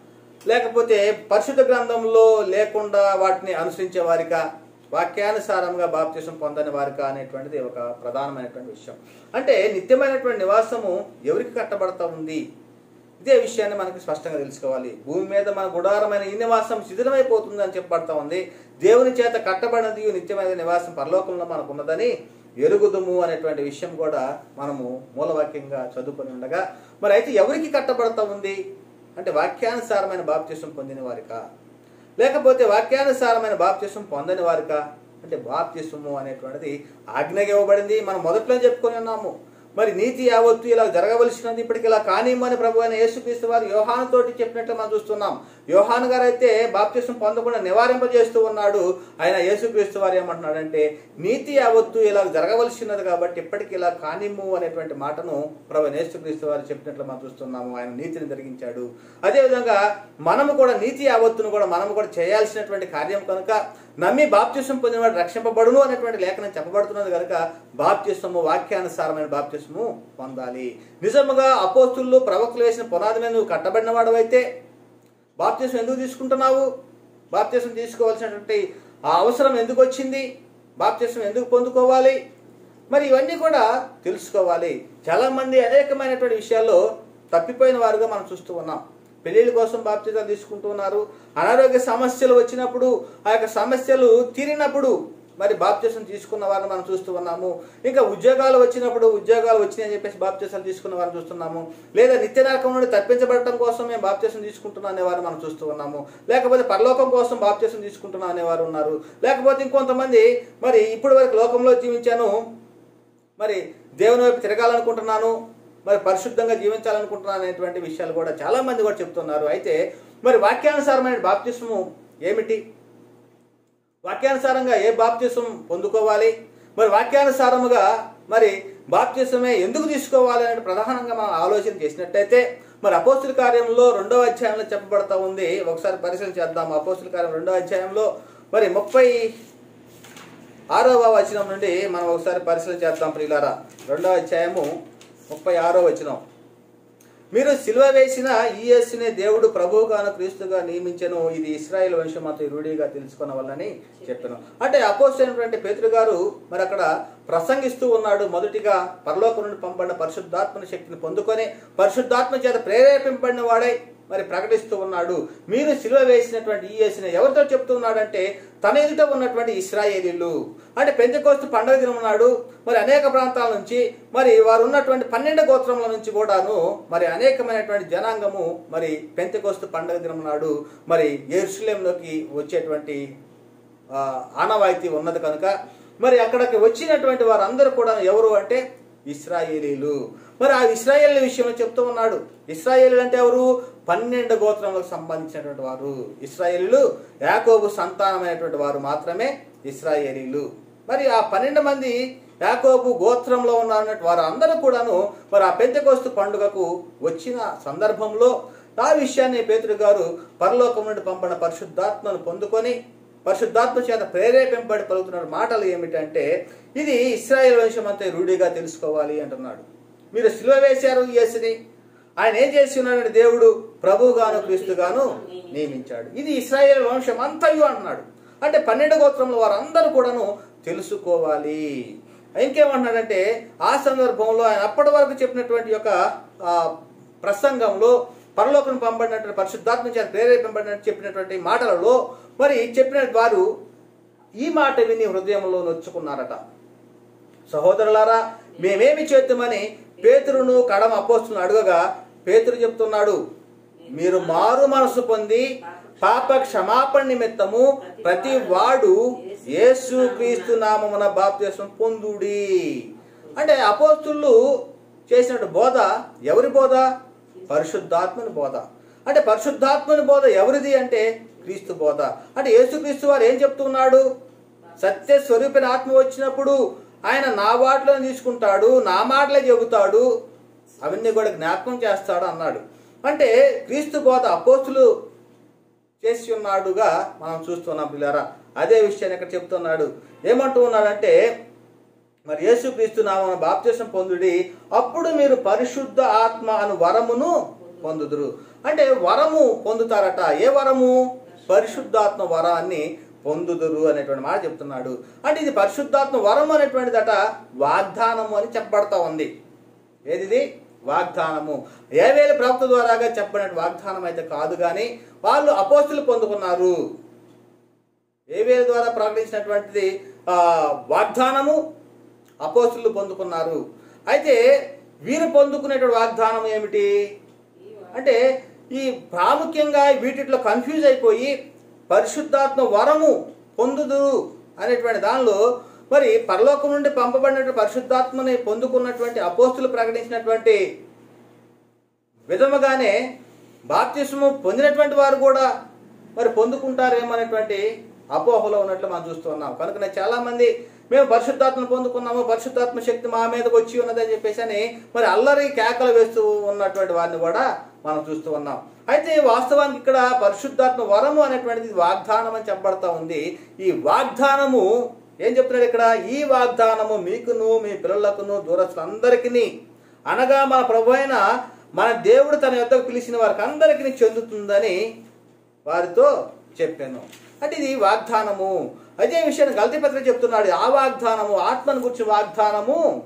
లేకపోతే పరిశుద్ధ గ్రంథంలో లేకుండా వాటిని అనుసరించే వారికా? వాక్యానుసారంగా బాప్తీసం పొందని వారికా అనేటువంటిది ఒక ప్రధానమైనటువంటి విషయం. అంటే నిత్యమైనటువంటి నివాసము ఎవరికి కట్టబడతా ఉంది? ఇదే విషయాన్ని మనకి స్పష్టంగా తెలుసుకోవాలి. భూమి మీద మన గుడారమైన ఈ నివాసం శిథిలమైపోతుంది అని చెప్పబడతా ఉంది. దేవుని చేత కట్టబడినది నిత్యమైన నివాసం పరలోకంలో మనకు ఉన్నదని ఎరుగుదుము అనేటువంటి విషయం కూడా మనము మూలవాక్యంగా చదువుకొని ఉండగా మరి అయితే ఎవరికి కట్టబడతా ఉంది? అంటే వాక్యానుసారమైన బాప్త్యసం పొందిన వారికా? లేకపోతే వాక్యానుసారమైన బాప్త్యసం పొందని వారికా? అంటే బాప్త్యసము అనేటువంటిది ఆజ్ఞగా ఇవ్వబడింది. మనం మొదట్లో చెప్పుకొని ఉన్నాము. మరి నీతి యావత్తు ఇలా జరగవలసినది ఇప్పటికి ఇలా కానిమ్మని ప్రభు అయిన యేసుక్రీస్తు వారు యోహాను తోటి చెప్పినట్లు మనం చూస్తున్నాం. యోహాను గారు అయితే బాప్తిసం పొందకుండా నివారింపజేస్తూ ఉన్నాడు. ఆయన యేసుక్రీస్తు వారు ఏమంటున్నాడంటే నీతి యావత్తు ఇలా జరగవలసినది కాబట్టి ఇప్పటికి ఇలా కానిమ్ము అనేటువంటి మాటను ప్రభు యేసుక్రీస్తు వారు చెప్పినట్లు మనం చూస్తున్నాము. ఆయన నీతిని జరిగించాడు. అదేవిధంగా మనము కూడా నీతి యావత్తును కూడా మనము కూడా చేయాల్సినటువంటి కార్యం కనుక నమ్మి బాప్తిసం పొందినవాడు రక్షింపబడును అనేటువంటి లేఖనం చెప్పబడుతున్నది కనుక బాప్త్యసము వాక్యానుసారమైన బాప్తిసము పొందాలి. నిజముగా అపోస్తులు ప్రవక్తలు వేసిన పునాది మీద నువ్వు కట్టబడిన వాడవైతే ఎందుకు తీసుకుంటున్నావు? బాప్త్యసం తీసుకోవాల్సినటువంటి ఆ అవసరం ఎందుకు వచ్చింది బాప్తిసం ఎందుకు పొందుకోవాలి? మరి ఇవన్నీ కూడా తెలుసుకోవాలి. చాలా మంది అనేకమైనటువంటి విషయాల్లో తప్పిపోయిన వారుగా మనం చూస్తూ ఉన్నాం. పెళ్ళిళ్ళ కోసం బాప్తిజాలు తీసుకుంటూ ఉన్నారు అనారోగ్య సమస్యలు వచ్చినప్పుడు ఆ యొక్క సమస్యలు తీరినప్పుడు మరి బాప్తీసం తీసుకున్న వారిని మనం చూస్తూ ఉన్నాము. ఇంకా ఉద్యోగాలు వచ్చినప్పుడు ఉద్యోగాలు వచ్చినాయని చెప్పేసి బాప్తిసాలు తీసుకున్న వారిని చూస్తున్నాము. లేదా నిత్య నరకం నుండి తప్పించబడటం కోసం మేము బాప్తీసం తీసుకుంటున్నాం అనేవారు మనం చూస్తూ ఉన్నాము. లేకపోతే పరలోకం కోసం బాప్తీసం తీసుకుంటున్నాం అనేవారు ఉన్నారు. లేకపోతే ఇంకొంతమంది మరి ఇప్పటి వరకు లోకంలో జీవించాను మరి దేవుని వైపు తిరగాలనుకుంటున్నాను మరి పరిశుద్ధంగా జీవించాలనుకుంటున్నాను అనేటువంటి విషయాలు కూడా చాలా మంది కూడా చెప్తున్నారు. అయితే మరి వాక్యానుసారమైన బాప్తిస్ము ఏమిటి? వాక్యానుసారంగా ఏ బాప్తిసం పొందుకోవాలి? మరి వాక్యానుసారముగా మరి బాప్తిసమే ఎందుకు తీసుకోవాలి అనేది ప్రధానంగా మనం ఆలోచన చేసినట్టయితే మరి అపోస్తుల కార్యంలో రెండవ అధ్యాయంలో చెప్పబడతా ఉంది. ఒకసారి పరిశీలన చేద్దాం. అపోస్తుల కార్యం రెండవ అధ్యాయంలో మరి ముప్పై ఆరవ వచనం నుండి మనం ఒకసారి పరిశీలన చేద్దాం ప్రియులారా. రెండవ అధ్యాయము ముప్పై ఆరో వచనం. మీరు సిలువ వేసిన ఈ దేవుడు ప్రభువుగాను క్రీస్తుగా నియమించను. ఇది ఇస్రాయేల్ వంశం అంత రూఢిగా తెలుసుకున్న వల్లని చెప్పాను అంటే అపోజినటువంటి పేతురు గారు మరి అక్కడ ప్రసంగిస్తూ ఉన్నాడు మొదటిగా. పరలోకం నుండి పంపబడిన పరిశుద్ధాత్మ శక్తిని పొందుకొని పరిశుద్ధాత్మ చేత ప్రేరేపింపబడిన వాడై మరి ప్రకటిస్తూ ఉన్నాడు. మీరు సిలువ వేసినటువంటి ఈ యేసుని ఎవరితో చెప్తూ ఉన్నాడంటే తన ఎదుట ఉన్నటువంటి ఇస్రాయేలీలు అంటే పెంచకోస్తు పండుగ దినం నాడు మరి అనేక ప్రాంతాల నుంచి మరి వారు ఉన్నటువంటి పన్నెండు గోత్రముల నుంచి కూడాను మరి అనేకమైనటువంటి జనాంగము మరి పెంచకోస్తు పండుగ దినం నాడు మరి ఎరుసలేంలోకి వచ్చేటువంటి ఆనవాయితీ ఉన్నది కనుక మరి అక్కడికి వచ్చినటువంటి వారందరూ కూడా ఎవరు అంటే ఇస్రాయేలీలు మరి ఆ ఇస్రాయేల్ విషయంలో చెప్తూ ఉన్నాడు. ఇస్రాయేలీ అంటే ఎవరు? పన్నెండు గోత్రములకు సంబంధించినటువంటి వారు ఇస్రాయేలీలు యాకోబు సంతానమైనటువంటి వారు మాత్రమే ఇస్రాయేలీలు. మరి ఆ పన్నెండు మంది యాకోబు గోత్రంలో ఉన్నటువంటి వారు అందరూ కూడాను మరి ఆ పెంతకోస్తు పండుగకు వచ్చిన సందర్భంలో ఆ విషయాన్ని పేతురు గారు పరలోకం నుండి పంపిన పరిశుద్ధాత్మను పొందుకొని పరిశుద్ధాత్మ చేత ప్రేరేపింపబడి పలుకుతున్న మాటలు ఏమిటంటే ఇది ఇస్రాయేల్ వంశం అంతే రూఢిగా తెలుసుకోవాలి అంటున్నాడు. మీరు సిలువ వేశారు ఈ యేసుని. ఆయన ఏం చేసి ఉన్నాడంటే దేవుడు ప్రభువుగాను క్రీస్తుగాను నియమించాడు. ఇది ఇస్రాయేల్ వంశం అంతయు అంటున్నాడు అంటే పన్నెండు గోత్రంలో వారందరూ కూడాను తెలుసుకోవాలి. ఇంకేమంటున్నాడంటే ఆ సందర్భంలో ఆయన అప్పటి వరకు చెప్పినటువంటి యొక్క ప్రసంగంలో పరలోకం పంపబడినటువంటి పరిశుద్ధాత్మ ప్రేరేపింపబడినట్టు చెప్పినటువంటి మాటలలో మరి చెప్పిన వారు ఈ మాట విని హృదయంలో నొచ్చుకున్నారట. సహోదరులారా మేమేమి చేద్దామని పేతురును కడమ అపోస్తును అడగగా పేతురు చెప్తున్నాడు మీరు మారు మనసు పొంది పాప క్షమాపణ నిమిత్తము ప్రతి వాడు యేసు క్రీస్తు నామమున బాప్తీసం పొందుడి. అంటే అపోస్తులు చేసిన బోధ ఎవరి బోధ? పరిశుద్ధాత్మని బోధ. అంటే పరిశుద్ధాత్మని బోధ ఎవరిది అంటే క్రీస్తు బోధ. అంటే యేసుక్రీస్తు వారు ఏం చెప్తున్నాడు? సత్య స్వరూపిన ఆత్మ వచ్చినప్పుడు ఆయన నా వాటిలో తీసుకుంటాడు నా మాటలే చెబుతాడు అవన్నీ కూడా జ్ఞాపకం చేస్తాడు అన్నాడు. అంటే క్రీస్తు బోధ అపోస్తులు చేసి ఉన్నాడుగా మనం చూస్తున్నాం పిల్లరా. అదే విషయాన్ని ఇక్కడ చెప్తున్నాడు ఏమంటూ ఉన్నాడంటే మరి యేసుక్రీస్తు నామన బాప్తిసం పొందుడి అప్పుడు మీరు పరిశుద్ధ ఆత్మ అను వరమును పొందుదురు. అంటే వరము పొందుతారట. ఏ వరము? పరిశుద్ధాత్మ వరాన్ని పొందుదురు అనేటువంటి మాట చెప్తున్నాడు. అంటే ఇది పరిశుద్ధాత్మ వరం అనేటువంటిదట వాగ్దానము అని చెప్పబడతా ఉంది. ఏదిది? వాగ్దానము. ఏవేల ప్రవక్త ద్వారాగా చెప్పబడిన వాగ్దానం అయితే కాదు కానీ వాళ్ళు అపోస్తులు పొందుకున్నారు. ఏవేల ద్వారా ప్రకటించినటువంటిది వాగ్దానము అపోస్తులు పొందుకున్నారు. అయితే వీరు పొందుకునేటువంటి వాగ్దానం ఏమిటి? అంటే ఈ ప్రాముఖ్యంగా వీటిలో కన్ఫ్యూజ్ అయిపోయి పరిశుద్ధాత్మ వరము పొందుదురు అనేటువంటి దానిలో మరి పరలోకం నుండి పంపబడినటువంటి పరిశుద్ధాత్మని పొందుకున్నటువంటి అపోస్తులు ప్రకటించినటువంటి విధముగానే బాప్తిస్ము పొందినటువంటి వారు కూడా మరి పొందుకుంటారేమనేటువంటి అపోహలో ఉన్నట్లు మనం చూస్తున్నాం కనుక చాలా మంది మేము పరిశుద్ధాత్మను పొందుకున్నాము పరిశుద్ధాత్మ శక్తి మా మీదకి వచ్చి ఉన్నదని చెప్పేసి అని మరి అల్లరి కేకలు వేస్తూ ఉన్నటువంటి వారిని కూడా మనం చూస్తూ ఉన్నాం. అయితే వాస్తవానికి ఇక్కడ పరిశుద్ధాత్మ వరము అనేటువంటిది వాగ్దానం అని చెప్పబడతా ఉంది. ఈ వాగ్దానము ఏం చెప్తున్నాడు ఇక్కడ? ఈ వాగ్దానము మీకును మీ పిల్లలకును దూరస్తులందరికీ అనగా మన ప్రభు అయిన మన దేవుడు తన యొక్కకు పిలిచిన వారికి అందరికీ చెందుతుందని వారితో చెప్పాను. అంటే ఇది వాగ్దానము. అదే విషయాన్ని గల్తీపత్ర చెప్తున్నాడు. ఆ వాగ్దానము ఆత్మను గురించి వాగ్దానము.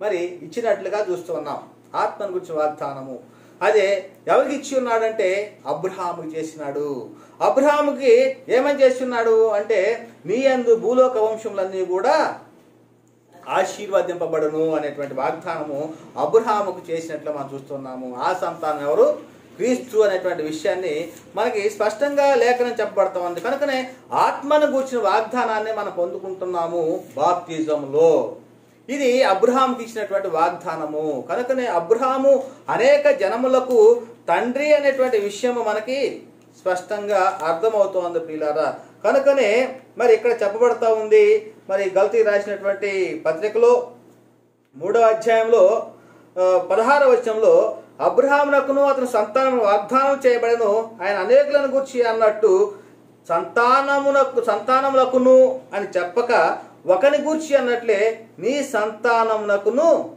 మరి ఇచ్చినట్లుగా చూస్తూ ఉన్నాం. ఆత్మను గురించి వాగ్దానము. అదే ఎవరికి ఇచ్చి ఉన్నాడంటే అబ్రహాముకి చేసినాడు. అబ్రహాముకి ఏమని చేస్తున్నాడు అంటే నీ అందు భూలోక వంశములన్నీ కూడా ఆశీర్వదింపబడును అనేటువంటి వాగ్దానము అబ్రహాముకు చేసినట్లు మనం చూస్తున్నాము. ఆ సంతానం ఎవరు? క్రీస్తు అనేటువంటి విషయాన్ని మనకి స్పష్టంగా లేఖనం చెప్పబడతా ఉంది. కనుకనే ఆత్మను గూర్చిన వాగ్దానాన్ని మనం పొందుకుంటున్నాము బాప్తిజంలో. ఇది అబ్రహాంకి ఇచ్చినటువంటి వాగ్దానము. కనుకనే అబ్రహాము అనేక జనములకు తండ్రి అనేటువంటి విషయము మనకి స్పష్టంగా అర్థమవుతోంది ప్రియులారా. కనుకనే మరి ఇక్కడ చెప్పబడతా ఉంది మరి గల్తీ రాసినటువంటి పత్రికలో మూడో అధ్యాయంలో పదహార వచనంలో అబ్రహామునకును అతని సంతానం వాగ్దానం చేయబడను ఆయన అనేకులను గురించి అన్నట్టు సంతానమునకు సంతానములకును అని చెప్పక ఒకని గూర్చి అన్నట్లే నీ సంతానమునకును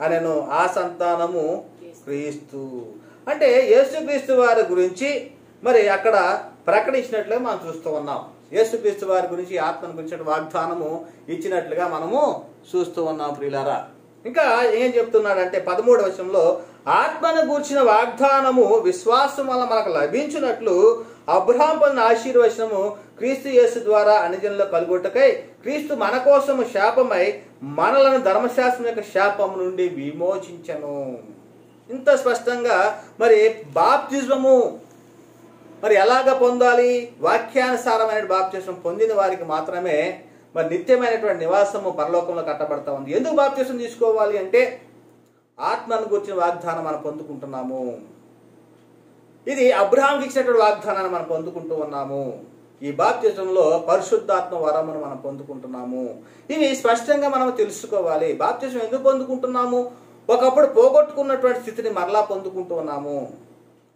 అనను. ఆ సంతానము క్రీస్తు. అంటే యేసుక్రీస్తు వారి గురించి మరి అక్కడ ప్రకటించినట్లుగా మనం చూస్తూ ఉన్నాం. యేసుక్రీస్తు వారి గురించి ఆత్మను గురించి వాగ్దానము ఇచ్చినట్లుగా మనము చూస్తూ ఉన్నాం ప్రియులారా. ఇంకా ఏం చెప్తున్నాడంటే పదమూడు వచనంలో ఆత్మను గూర్చిన వాగ్దానము విశ్వాసం వల్ల మనకు లభించినట్లు అబ్రహాం పొందిన ఆశీర్వచనము క్రీస్తు యేసు ద్వారా అనిజనులో కలుగుటకై క్రీస్తు మన కోసము శాపమై మనలను ధర్మశాస్త్రం యొక్క శాపం నుండి విమోచించను. ఇంత స్పష్టంగా మరి బాప్తిజము మరి ఎలాగ పొందాలి? వాక్యానుసారమైన బాప్తిజం పొందిన వారికి మాత్రమే మరి నిత్యమైనటువంటి నివాసము పరలోకంలో కట్టబడతా ఉంది. ఎందుకు బాప్తిజం తీసుకోవాలి అంటే ఆత్మను గురించిన వాగ్దానం మనం పొందుకుంటున్నాము. ఇది అబ్రహాంకి ఇచ్చినటువంటి వాగ్దానాన్ని మనం పొందుకుంటూ ఉన్నాము. ఈ బాప్తిజంలో పరిశుద్ధాత్మ వరమును మనం పొందుకుంటున్నాము. ఇవి స్పష్టంగా మనం తెలుసుకోవాలి. బాప్తిజం ఎందుకు పొందుకుంటున్నాము? ఒకప్పుడు పోగొట్టుకున్నటువంటి స్థితిని మరలా పొందుకుంటూ ఉన్నాము.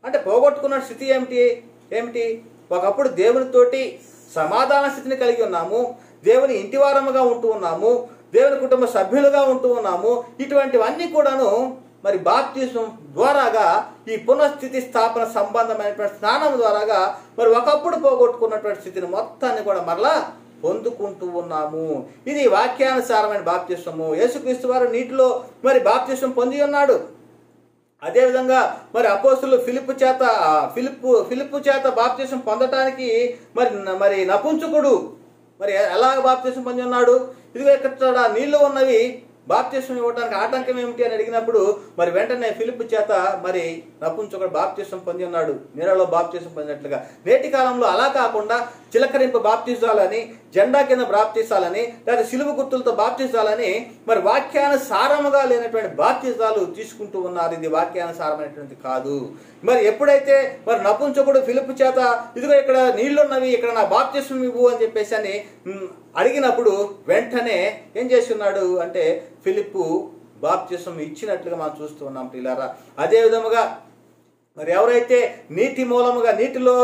అంటే పోగొట్టుకున్న స్థితి ఏమిటి? ఏమిటి? ఒకప్పుడు దేవునితోటి సమాధాన స్థితిని కలిగి ఉన్నాము. దేవుని ఇంటి వారముగా ఉంటూ ఉన్నాము. దేవుని కుటుంబ సభ్యులుగా ఉంటూ ఉన్నాము. ఇటువంటివన్నీ కూడాను మరి బాప్తిజం ద్వారాగా ఈ పునఃస్థితి స్థాపన సంబంధమైనటువంటి స్నానం ద్వారాగా మరి ఒకప్పుడు పోగొట్టుకున్నటువంటి స్థితిని మొత్తాన్ని కూడా మరలా పొందుకుంటూ ఉన్నాము. ఇది వాక్యానుసారమైన బాప్తిస్వము యేసుక్రీస్తు వారు నీటిలో మరి బాప్తిస్వం పొంది ఉన్నాడు. అదేవిధంగా మరి అపోసులు ఫిలిప్ చేత ఫిలిప్ ఫిలిప్ చేత బాప్తిసం పొందటానికి మరి మరి నపుంచుకుడు మరి ఎలాగ బాప్తిసం పొంది ఉన్నాడు? ఇదిగో ఇక్కడ నీళ్ళు ఉన్నవి బాప్తిసం ఇవ్వడానికి ఆటంకం ఏమిటి అని అడిగినప్పుడు మరి వెంటనే ఫిలిప్ చేత మరి నపుంచకుడు బాప్తిసం పొంది ఉన్నాడు. నీళ్ళలో బాప్తిసం పొందినట్లుగా. నేటి కాలంలో అలా కాకుండా చిలకరింపు బాప్తిజాలని జెండా కింద బాప్తిసాలని లేదా సిలువ గుర్తులతో బాప్తీసాలని మరి వాక్యానుసారముగా లేనటువంటి బాప్తిసాలు తీసుకుంటూ ఉన్నారు. ఇది వాక్యానుసారమైనటువంటి కాదు. మరి ఎప్పుడైతే మరి నపుంచకుడు ఫిలిప్ చేత ఇదిగో ఇక్కడ నీళ్ళున్నవి ఇక్కడ నా బాప్తిసం ఇవ్వు అని చెప్పేసి అని అడిగినప్పుడు వెంటనే ఏం చేస్తున్నాడు అంటే ఫిలిప్పు బాప్తిసం ఇచ్చినట్లుగా మనం చూస్తూ ఉన్నాం పిల్లారా అదే విధముగా మరి ఎవరైతే నీటి మూలముగా నీటిలో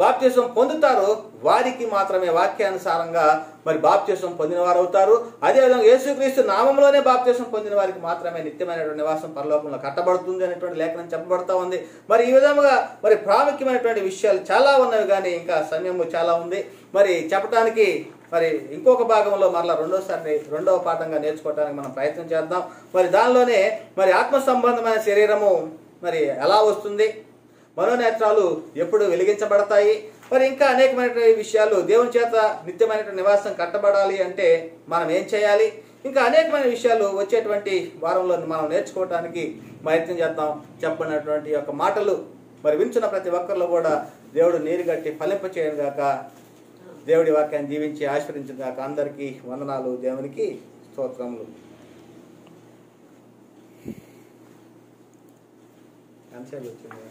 బాప్తిసం పొందుతారో వారికి మాత్రమే వాక్యానుసారంగా మరి బాప్తిసం పొందిన వారు అవుతారు అదేవిధంగా యేసుక్రీస్తు నామంలోనే బాప్తిసం పొందిన వారికి మాత్రమే నిత్యమైనటువంటి నివాసం పరలోకంలో కట్టబడుతుంది అనేటువంటి లేఖనం చెప్పబడతా ఉంది. మరి ఈ విధముగా మరి ప్రాముఖ్యమైనటువంటి విషయాలు చాలా ఉన్నవి కానీ ఇంకా సమయము చాలా ఉంది. మరి చెప్పడానికి మరి ఇంకొక భాగంలో మరలా రెండోసారి రెండవ పాఠంగా నేర్చుకోవడానికి మనం ప్రయత్నం చేద్దాం. మరి దానిలోనే మరి ఆత్మ సంబంధమైన శరీరము మరి ఎలా వస్తుంది? మనోనేత్రాలు ఎప్పుడు వెలిగించబడతాయి? మరి ఇంకా అనేకమైనటువంటి విషయాలు దేవుని చేత నిత్యమైనటువంటి నివాసం కట్టబడాలి అంటే మనం ఏం చేయాలి? ఇంకా అనేకమైన విషయాలు వచ్చేటువంటి వారంలో మనం నేర్చుకోవడానికి ప్రయత్నం చేద్దాం. చెప్పినటువంటి యొక్క మాటలు మరి వింటున్న ప్రతి ఒక్కరిలో కూడా దేవుడు నీరు కట్టి ఫలింప చేయను గాక. దేవుడి వాక్యాన్ని జీవించి ఆశ్రయించిన గాక. అందరికీ వందనాలు. దేవునికి స్తోత్రములు. ఎంతసేపు వచ్చింది